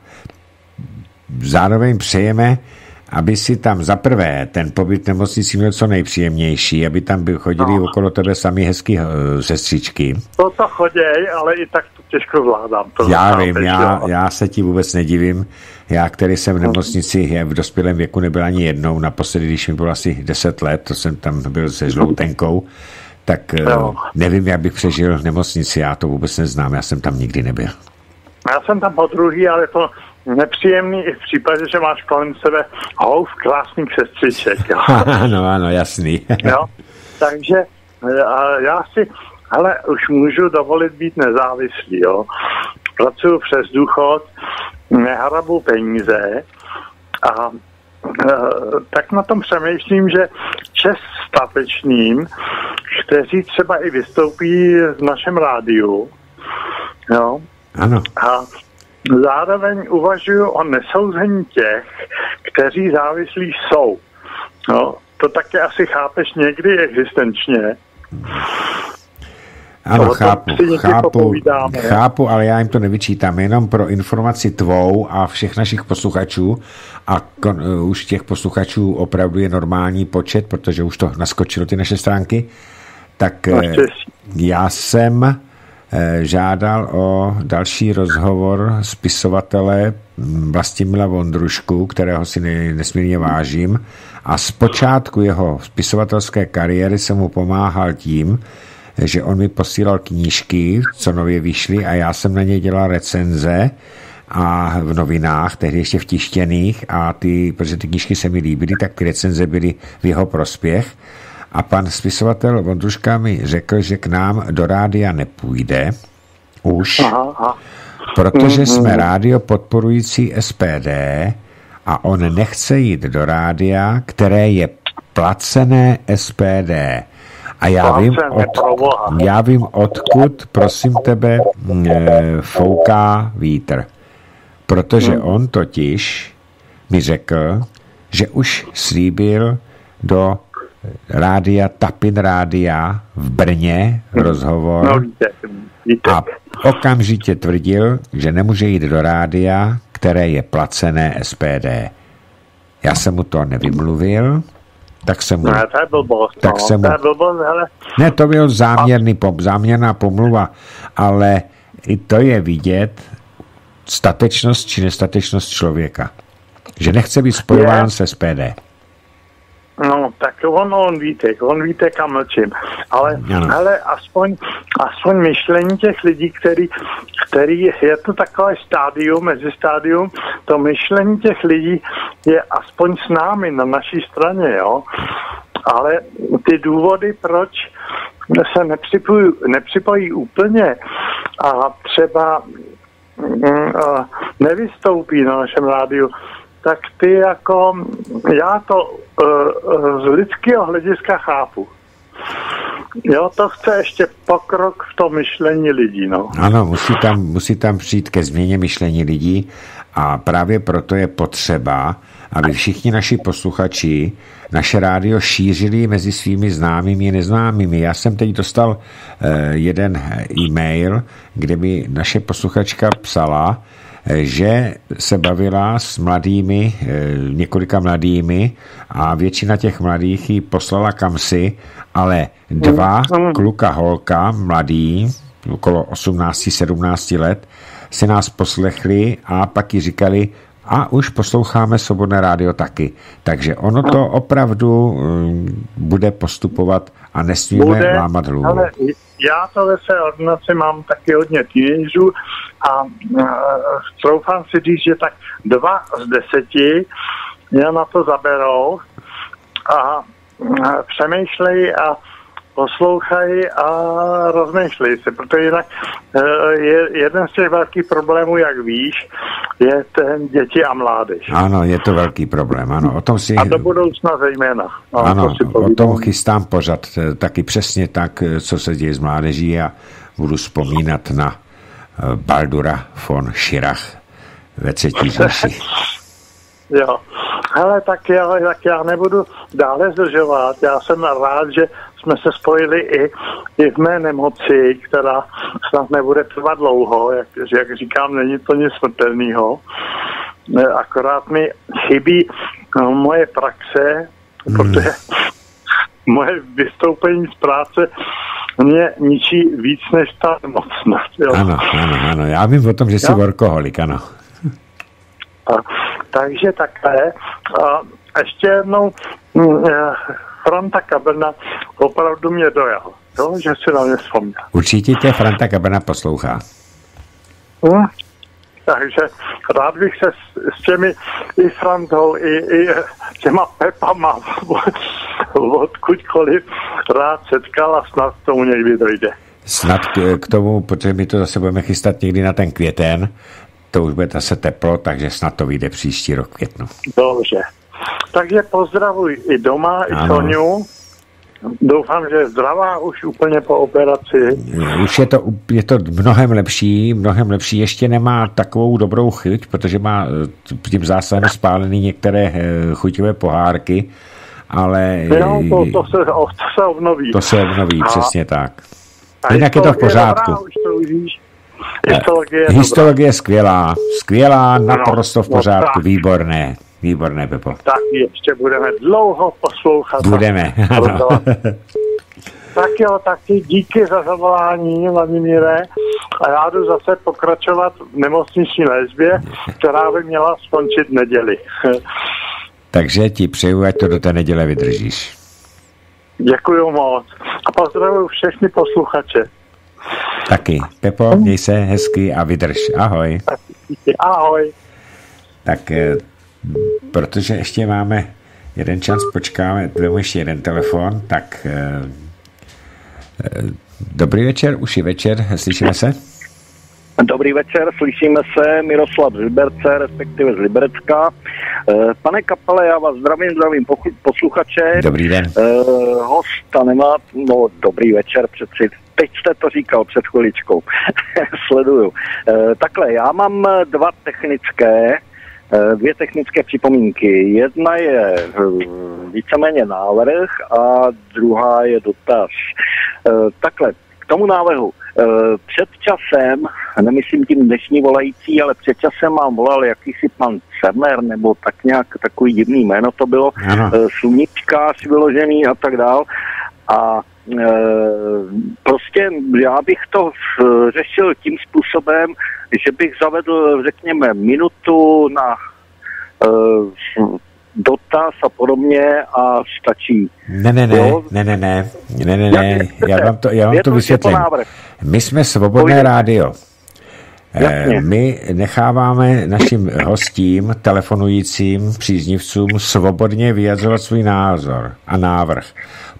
zároveň přejeme, aby si tam za prvé ten pobyt nemocnici měl co nejpříjemnější, aby tam by chodili No. okolo tebe sami hezký eh, sestřičky. To to choděj, ale i tak to těžko zvládám. To Já vím, já, jo? já se ti vůbec nedivím. Já, který jsem v nemocnici je v dospělém věku nebyl ani jednou, naposledy, když mi bylo asi 10 let, to jsem tam byl se žloutenkou, tak Jo. nevím, jak bych přežil v nemocnici, já to vůbec neznám, já jsem tam nikdy nebyl. Já jsem tam po druhý, ale to nepříjemný i v případě, že máš kolem sebe houf krásných sestřiček. Jo? [laughs] ano, ano, jasný. [laughs] jo? Takže a já si, ale už můžu dovolit být nezávislý. Jo? Pracuji přes důchod, nehrabu peníze A e, tak na tom přemýšlím, že čest statečným, kteří třeba i vystoupí v našem rádiu, jo, Ano. a zároveň uvažuju o nesouzení těch, kteří závislí jsou. No, to taky asi chápeš někdy existenčně. Ano, chápu, chápu, chápu, ale já jim to nevyčítám, jenom pro informaci tvou a všech našich posluchačů a kon, uh, už těch posluchačů opravdu je normální počet, protože už to naskočilo ty naše stránky, tak eh, já jsem eh, žádal o další rozhovor spisovatele mm, Vlastimila Vondrušku, kterého si ne- nesmírně vážím. A z počátku jeho spisovatelské kariéry jsem mu pomáhal tím, že on mi posílal knížky, co nově vyšly a já jsem na ně dělal recenze a v novinách, tehdy ještě v tištěných a ty, protože ty knížky se mi líbily, tak ty recenze byly v jeho prospěch a pan spisovatel Vondruška mi řekl, že k nám do rádia nepůjde už, Aha, aha. protože Mhm. jsme rádio podporující SPD a on nechce jít do rádia, které je placené SPD. A já vím, od, já vím, odkud, prosím tebe, eh, fouká vítr. Protože Hmm. on totiž mi řekl, že už slíbil do rádia Tapin rádia v Brně rozhovor No víte, víte. a okamžitě tvrdil, že nemůže jít do rádia, které je placené SPD. Já jsem mu to nevymluvil, tak jsem mu... Ne, to je blbost, Tak no. jsem to mu- je blbost, hele. Ne, to byl záměrný, pom, záměrná pomluva, ale i to je vidět statečnost či nestatečnost člověka. Že nechce být spojován Je. se SPD. No, tak on, on víte, on víte, kam mlčím. Ale, Ano. hele, aspoň, aspoň myšlení těch lidí, který, který, je to takové stádium, mezi stádium, to myšlení těch lidí je aspoň s námi na naší straně, jo. Ale ty důvody, proč se nepřipojí, nepřipojí úplně a třeba mm, a nevystoupí na našem rádiu, tak ty jako, já to z lidského hlediska chápu. Jo, to chce ještě pokrok v tom myšlení lidí, no. Ano, musí tam, musí tam přijít ke změně myšlení lidí a právě proto je potřeba, aby všichni naši posluchači naše rádio šířili mezi svými známými i neznámými. Já jsem teď dostal eh, jeden e-mail, kde mi naše posluchačka psala, eh, že se bavila s mladými, eh, několika mladými a většina těch mladých ji poslala kamsi, ale dva kluka holka, mladý, okolo 18-17 let, si nás poslechli a pak ji říkali, a už posloucháme Svobodné rádio taky. Takže ono to opravdu mm, bude postupovat a nesmíme Bude, lámat hlavu. ale já to ve své ordinaci mám taky hodně teenagerů a uh, troufám si říct, že tak dva z deseti mě na to zaberou a uh, přemýšlejí a poslouchají a rozmýšlejí se, protože jinak uh, je jeden z těch velkých problémů, jak víš, je ten děti a mládež. Ano, je to velký problém. Ano, o tom si... A do budoucna zejména. No, Ano, to si o tom chystám pořad eh, taky přesně tak, eh, co se děje s mládeží a budu vzpomínat na eh, Baldura von Schirach ve třetí [laughs] říši. Jo. Hele, tak já, tak já nebudu dále zdržovat. Já jsem rád, že jsme se spojili i, i v mé nemoci, která snad nebude trvat dlouho. Jak, jak říkám, není to nic smrtelného. Ne, Akorát mi chybí no, moje praxe, Hmm. protože moje vystoupení z práce mě ničí víc než ta nemoc. Jo. Ano, ano, ano. Já vím o tom, že jsi workoholik, ano. A, takže takhle. A ještě jednou mm, eh, Franta Kabrna opravdu mě dojal. Jo, že si na mě vzpomněl. Určitě tě Franta Kabrna poslouchá. Hm? Takže rád bych se s, s těmi i Frantou, i, i těma Pepama [laughs] odkudkoliv rád setkal a snad k tomu někdy dojde. Snad k, k tomu, protože my to zase budeme chystat někdy na ten květen, to už bude zase teplo, takže snad to vyjde příští rok květnu. Dobře. Takže pozdravuj i doma, i Ano. Soniu. Doufám, že je zdravá už úplně po operaci. Už je to, je to mnohem lepší, mnohem lepší. Ještě nemá takovou dobrou chuť, protože má eh, tím zásahem spálený některé eh, chuťové pohárky, ale Jo, to, to, se, to se obnoví. to se obnoví, A- přesně tak. a Jinak je to v pořádku. Dobrá, už to. Histologie je Histologie je skvělá, skvělá, naprosto v pořádku, výborné, výborné, Pepo. Tak ještě budeme dlouho poslouchat. Budeme, ano. [laughs] Tak jo, taky díky za zavolání, Vladimíre. A já jdu zase pokračovat v nemocniční lézbě, která by měla skončit v neděli. [laughs] Takže ti přeju, ať to do té neděle vydržíš. Děkuji moc. A pozdravuju všechny posluchače. Taky. Pepo, měj se hezky a vydrž. Ahoj. Ahoj. Tak, eh, protože ještě máme jeden čas, počkáme, vezmu ještě jeden telefon, tak eh, eh, dobrý večer, už je večer, slyšíme se? Dobrý večer, slyšíme se, Miroslav z Liberce, respektive z Liberecka. Eh, Pane Kapale, já vás zdravím, zdravím posluchače. Dobrý den. Hosta nemá, no dobrý večer, přeci, teď jste to říkal před chviličkou, [laughs] sleduju. Takhle, já mám dva technické, dvě technické připomínky. Jedna je eh, víceméně návrh a druhá je dotaz. Eh, Takhle, k tomu návrhu. Eh, Před časem, nemyslím tím dnešní volající, ale před časem mám volal jakýsi pan Cerner, nebo tak nějak takový divný jméno to bylo, Ano. eh, sluníčkář vyložený a tak dál. A prostě já bych to eh, řešil tím způsobem, že bych zavedl, řekněme, minutu na e, dotaz a podobně a stačí. Ne, ne, ne, Jo. ne, ne, ne, ne, ne, ne, já vám to, já vám to vysvětlím. My jsme svobodné rádio. Eh, Jasně. My necháváme našim hostím, telefonujícím příznivcům svobodně vyjadřovat svůj názor a návrh.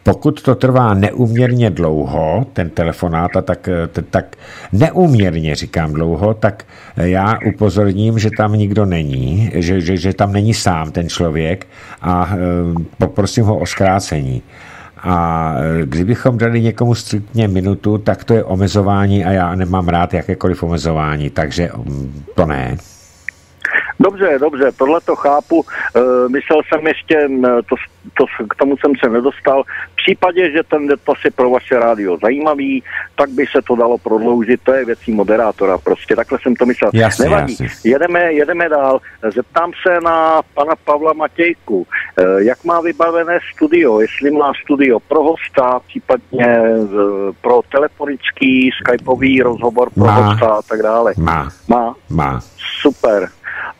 Pokud to trvá neuměrně dlouho, ten telefonát, a tak, eh, tak neuměrně říkám dlouho, tak eh, já upozorním, že tam nikdo není, že, že, že tam není sám ten člověk a poprosím ho o zkrácení. A e, kdybychom dali někomu striktně minutu, tak to je omezování a já nemám rád jakékoliv omezování, takže mm, to ne. Dobře, dobře, tohle to chápu. E, myslel jsem ještě, to, to, k tomu jsem se nedostal. V případě, že ten dotaz je pro vaše rádio zajímavý, tak by se to dalo prodloužit, to je věcí moderátora, prostě takhle jsem to myslel. Jasně, Nevadí, jasně. jedeme, jedeme dál. Zeptám se na pana Pavla Matějku, e, jak má vybavené studio, jestli má studio pro hosta, případně e, pro telefonický, skypový rozhovor pro Má. hosta a tak dále. Má, Má. má. Super.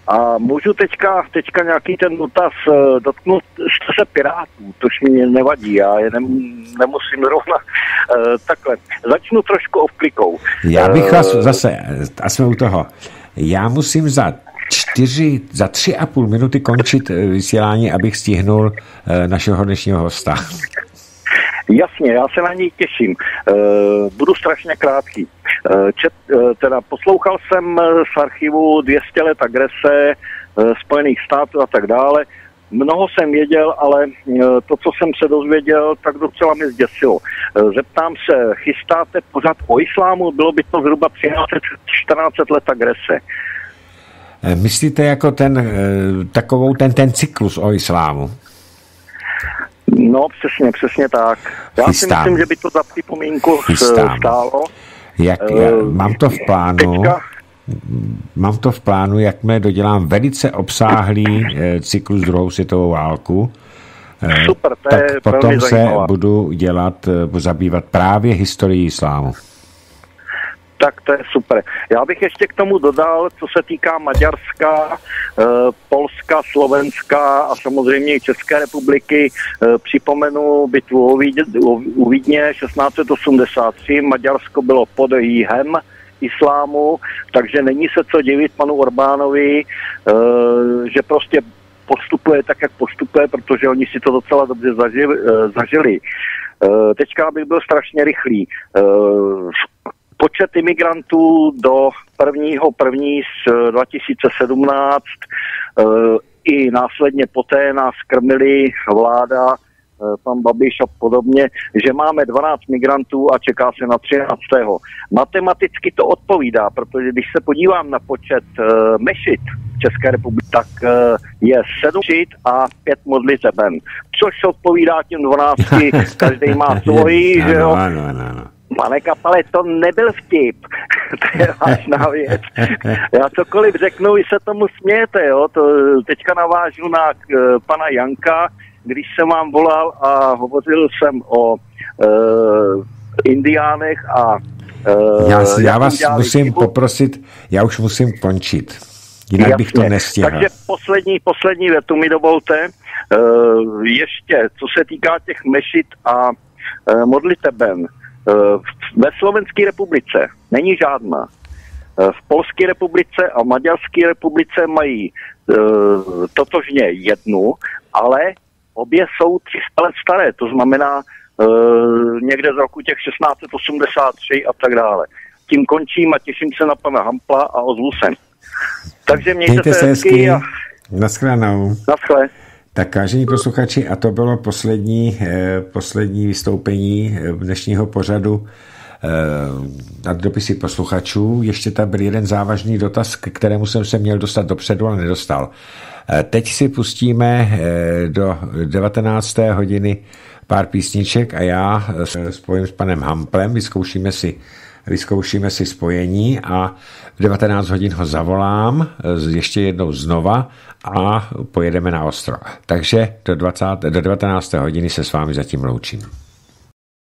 A můžu teďka, teďka nějaký ten dotaz eh, dotknout jste se Pirátů, tož mi nevadí, já je nem, nemusím zrovna uh, takhle. Začnu trošku ovklikou. Já bych Eh, vás zase, a jsme u toho, já musím za čtyři, za tři a půl minuty končit vysílání, abych stihnul eh, našeho dnešního hosta. Jasně, já se na něj těším. Uh, budu strašně krátký. Uh, čet, uh, teda poslouchal jsem eh, z archivu 200 let agrese Spojených států a tak dále. Mnoho jsem věděl, ale to, co jsem se dozvěděl, tak docela mě zděsilo. Zeptám se, chystáte pořád o islámu? Bylo by to zhruba 13-14 let agrese. Eh, Myslíte jako ten, eh, takovou ten, ten cyklus o islámu? No, přesně, přesně tak. Já si Chystám. myslím, že by to za připomínku Chystám. stálo. Jak, Eh, já, mám to v plánu, Teďka, mám to v plánu, jakmile dodělám velice obsáhlý eh, cyklus druhou světovou válku, eh, Super, to tak je potom velmi se zajímavá. budu dělat, zabývat právě historií islámu. Tak to je super. Já bych ještě k tomu dodal, co se týká Maďarska, eh, Polska, Slovenska a samozřejmě i České republiky. Eh, Připomenu bitvu u Vídně 1683. Maďarsko bylo pod jíhem islámu, takže není se co divit panu Orbánovi, eh, že prostě postupuje tak, jak postupuje, protože oni si to docela dobře zažili. zažili. Teďka bych byl strašně rychlý. Eh, Počet imigrantů do prvního první z 2017 i následně poté nás krmili vláda, pan Babiš a podobně, že máme 12 migrantů a čeká se na 13. Matematicky to odpovídá, protože když se podívám na počet mešit České republiky, tak je 7 šit a 5 modliteben, což odpovídá těm 12, [laughs] každý má svoji, že jo. Ano, ano, ano. Pane Kapale, to nebyl vtip. [laughs] to je vážná věc. Já cokoliv řeknu, vy se tomu smějete, jo. To teďka navážu na uh, pana Janka, když jsem vám volal a hovořil jsem o uh, indiánech a uh, já, já vás musím chybu. poprosit, já už musím končit. Jinak Jasně. bych to nestihl. Takže poslední, poslední větu mi dovolte. Uh, ještě, co se týká těch mešit a uh, modliteben. Ve Slovenské republice není žádná. V Polské republice a Maďarské republice mají totožně jednu, ale obě jsou 300 let staré, to znamená někde z roku těch 1683 a tak dále. Tím končím a těším se na pana Hampla a ozvu se. Takže mějte, mějte se hezky. A... Naschledanou. Naschle. Tak vážení posluchači, a to bylo poslední, eh, poslední vystoupení eh, dnešního pořadu eh, na dopisy posluchačů. Ještě tam byl jeden závažný dotaz, k kterému jsem se měl dostat dopředu, ale nedostal. Teď si pustíme do 19. hodiny pár písniček a já spojím s panem Hamplem, vyzkoušíme si vyzkoušíme si spojení a v 19 hodin ho zavolám ještě jednou znova a pojedeme na ostro. Takže do, 20, do 19. hodiny se s vámi zatím loučím.